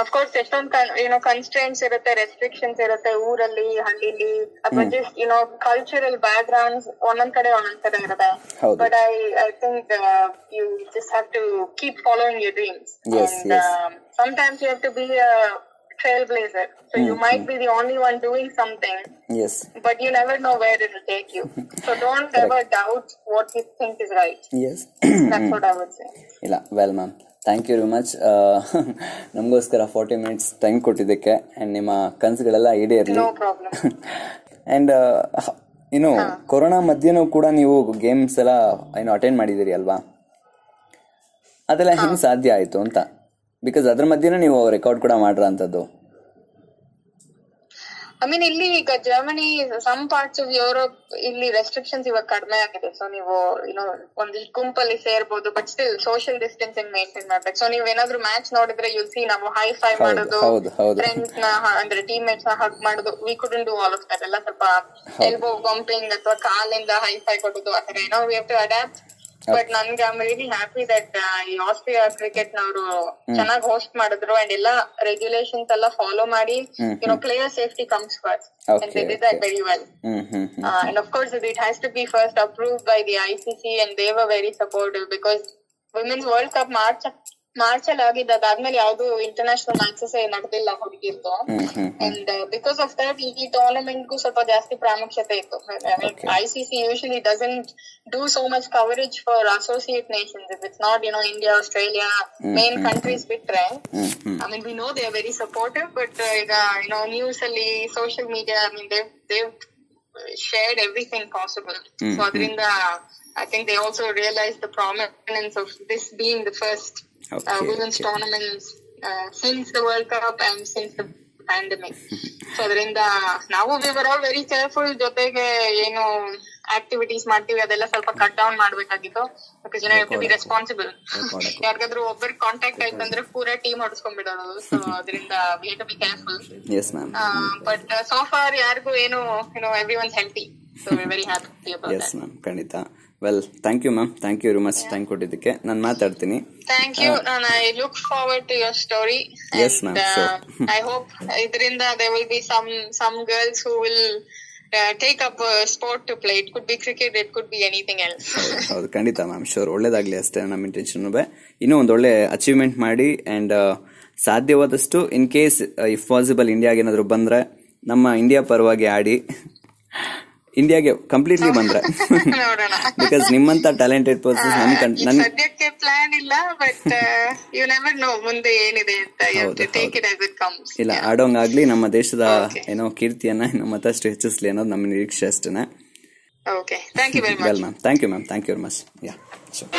ಅಫ್ಕೋರ್ಸ್ ಎಷ್ಟೊಂದು ಏನೋ ಕನ್ಸ್ಟ್ರೆಂಟ್ಸ್ ಇರುತ್ತೆ ರೆಸ್ಟ್ರಿಕ್ಷನ್ಸ್ ಇರುತ್ತೆ ಊರಲ್ಲಿ ಹಳ್ಳಿಲಿ ಅಥವಾ just you know cultural backgrounds ಒಂದೊಂದ್ ಕಡೆ ಒಂದೊಂದ್ ತರ ಇರುತ್ತೆ. ಹೌದು. But I I think you just have to keep following your dreams Yes, and yes. sometimes you have to be a trailblazer so mm. you might be the only one doing something Yes. but you never know where it will take you. So don't Correct. ever doubt what you think is right. Yes. That's what I would say. ಇಲ್ಲ well ma'am thank you very much ನಮಗೋಸ್ಕರ forty minutes time ಕೊಟ್ಟಿದ್ದಕ್ಕೆ and ನಿಮ್ಮ ಕನಸುಗಳೆಲ್ಲ ಈಡೇರಲಿ No problem. And ಇನ್ನು corona ಮಧ್ಯನೂ ಕೂಡ ನೀವು ಗೇಮ್ಸ್ ಎಲ್ಲ ಏನು ಅಟೆಂಡ್ ಮಾಡಿದ್ದೀರಿ ಅಲ್ವಾ ಅದೆಲ್ಲ ಹೆಂಗೆ ಸಾಧ್ಯ ಆಯಿತು ಅಂತ ಬಿಕಾಸ್ ಅದ್ರ ಮಧ್ಯೆನೇ ನೀವು ರೆಕಾರ್ಡ್ ಕೂಡ ಮಾಡ್ರ ಅಂತದ್ದು. ಐ ಮೀನ್ ಇಲ್ಲಿ ಈಗ Germany some parts of Europe ಇಲ್ಲಿ ರೆಸ್ಟ್ರಿಕ್ಷನ್ಸ್ ಇವಾಗ ಕಡಿಮೆ ಆಗಿದೆ. ಸೊ ನೀವು ಏನೋ ಒಂದಿಷ್ಟು ಗುಂಪಲ್ಲಿ ಸೇರ್ಬೋದು but still social distancing maintain ಮಾಡ್ಬೇಕು. ಸೊ ನೀವು ಏನಾದ್ರು ಮ್ಯಾಚ್ ನೋಡಿದ್ರೆ ಯು ಸಿ ನಾವು ಹೈ ಫೈ ಮಾಡೋದು. ಫ್ರೆಂಡ್ಸ್ನ ಅಂದ್ರೆ ಟೀಮ್ ಮೇಟ್ಸ್ನ ಹಗ್ ಮಾಡೋದು we couldn't do all of that ಎಲ್ಲ ಸ್ವಲ್ಪ ಎಲ್ಬೋ ಬಂಪಿಂಗ್ ಅಥವಾ ಕಾಲಿಂದ ಹೈ ಫೈ ಕೊಡೋದು ಆತರ ಏನೋ we have to adapt but ನನ್ಗೆ I am really happy that ಈ ಆಸ್ಟ್ರೇಲಿಯಾ ಕ್ರಿಕೆಟ್ ನವರು ಚೆನ್ನಾಗಿ ಹೋಸ್ಟ್ ಮಾಡಿದ್ರು ಅಂಡ್ ಎಲ್ಲ ರೆಗ್ಯುಲೇಷನ್ ಎಲ್ಲ ಫಾಲೋ ಮಾಡಿ you know player safety comes first it it has to be first approve by the I C C and they were very supportive because women's world cup March March ಅಲ್ಲಿ ಆಗಿದ್ದು ಅದಾದ್ಮೇಲೆ ಯಾವ್ದು international matches ನಡೆದಿಲ್ಲ ಹುಡುಗಿರ್ದು. And because of that ಈ tournament ಗೂ ಸ್ವಲ್ಪ ಜಾಸ್ತಿ ಪ್ರಾಮುಖ್ಯತೆ ಇತ್ತು. I C C usually doesn't do so much coverage for associate nations it's not you know India Australia main countries ಬಿಟ್ರೆ I mean we know they very supportive but ಈಗ you know news ಅಲ್ಲಿ social media I mean they've they've shared everything possible. So ಅದರಿಂದ I think they also realise the prominence of this this the the first uh, Okay, women's okay. tournaments uh, since the World Cup and since the pandemic. So ಅದರಿಂದ ನಾವು we were all very careful ಜೊತೆಗೆ ಏನು activities ಮಾಡ್ತೀವಿ ಅದೆಲ್ಲ ಸ್ವಲ್ಪ cut down ಮಾಡ್ಬೇಕಾಗಿತ್ತು. Because you to be responsible ಯಾರಿಗಾದ್ರೂ ಒಬ್ಬರಿಗೆ ಕಾಂಟ್ಯಾಕ್ಟ್ ಆಯ್ತಂದ್ರೆ ಪೂರಾ ಟೀಮ್ ಹೊಡ್ಸ್ಕೊಂಡ್ಬಿಡೋದು. ಸೊ ಅದರಿಂದ we to be careful but so far ಯಾರಿಗೂ ಏನು you know every one's healthy so we very happy about yes ma'am ಖಂಡಿತ. Well thank you ma'am thank you very much time ಕೊಟ್ಟಿದ್ದಕ್ಕೆ. ನಾನು ಮಾತಾಡ್ತೀನಿ. Thank you and I look forward to your story yes ma'am I uh, hope ಇದರಿಂದ they will be some some girls who will take up sport to play it could be cricket, it could be anything else. ಹೌದು ಖಂಡಿತ ma'am sure ಒಳ್ಳೇದಾಗಲಿ ಅಷ್ಟೇ ನಮ್ಮ intention ಇನ್ನೂ ಒಂದು ಒಳ್ಳೆ achievement ಮಾಡಿ ಅಂಡ್ ಸಾಧ್ಯವಾದಷ್ಟು ಇನ್ ಕೇಸ್ ಇಫ್ ಪಾಸಿಬಲ್ ಇಂಡಿಯಾಗೆ ಏನಾದರೂ ಬಂದ್ರೆ ನಮ್ಮ ಇಂಡಿಯಾ ಪರವಾಗಿ ಆಡಿ. ಇಂಡಿಯಾಗೆ ಕಂಪ್ಲೀಟ್ಲಿ ಬಂದ್ರೆ. ಬಿಕಾಸ್ ನಿಮ್ಮಂತ ಟ್ಯಾಲೆಂಟೆಡ್ ಪರ್ಸನ್ ನನ್ನ ನನ್ ನನ್ನ ಸದ್ಯಕ್ಕೆ ಪ್ಲಾನ್ ಇಲ್ಲ ಬಟ್ ಯು ನೆವರ್ ನೋ ಮುಂದೆ ಏನಿದೆ ಅಂತ take it as it comes ಇಲ್ಲ ಆಡೋಂಗಾಗ್ಲಿ ನಮ್ಮ ದೇಶದ. ಏನೋ ಕೀರ್ತಿಯನ್ನ ಇನ್ನು ಮತ್ತಷ್ಟು ಹೆಚ್ಚಿಸ್ಲಿ ಅನ್ನೋದು ನಮ್ಮ ನಿರೀಕ್ಷೆ ಅಷ್ಟೇ okay thank you very much well ma'am thank you ma'am thank you very much yeah sure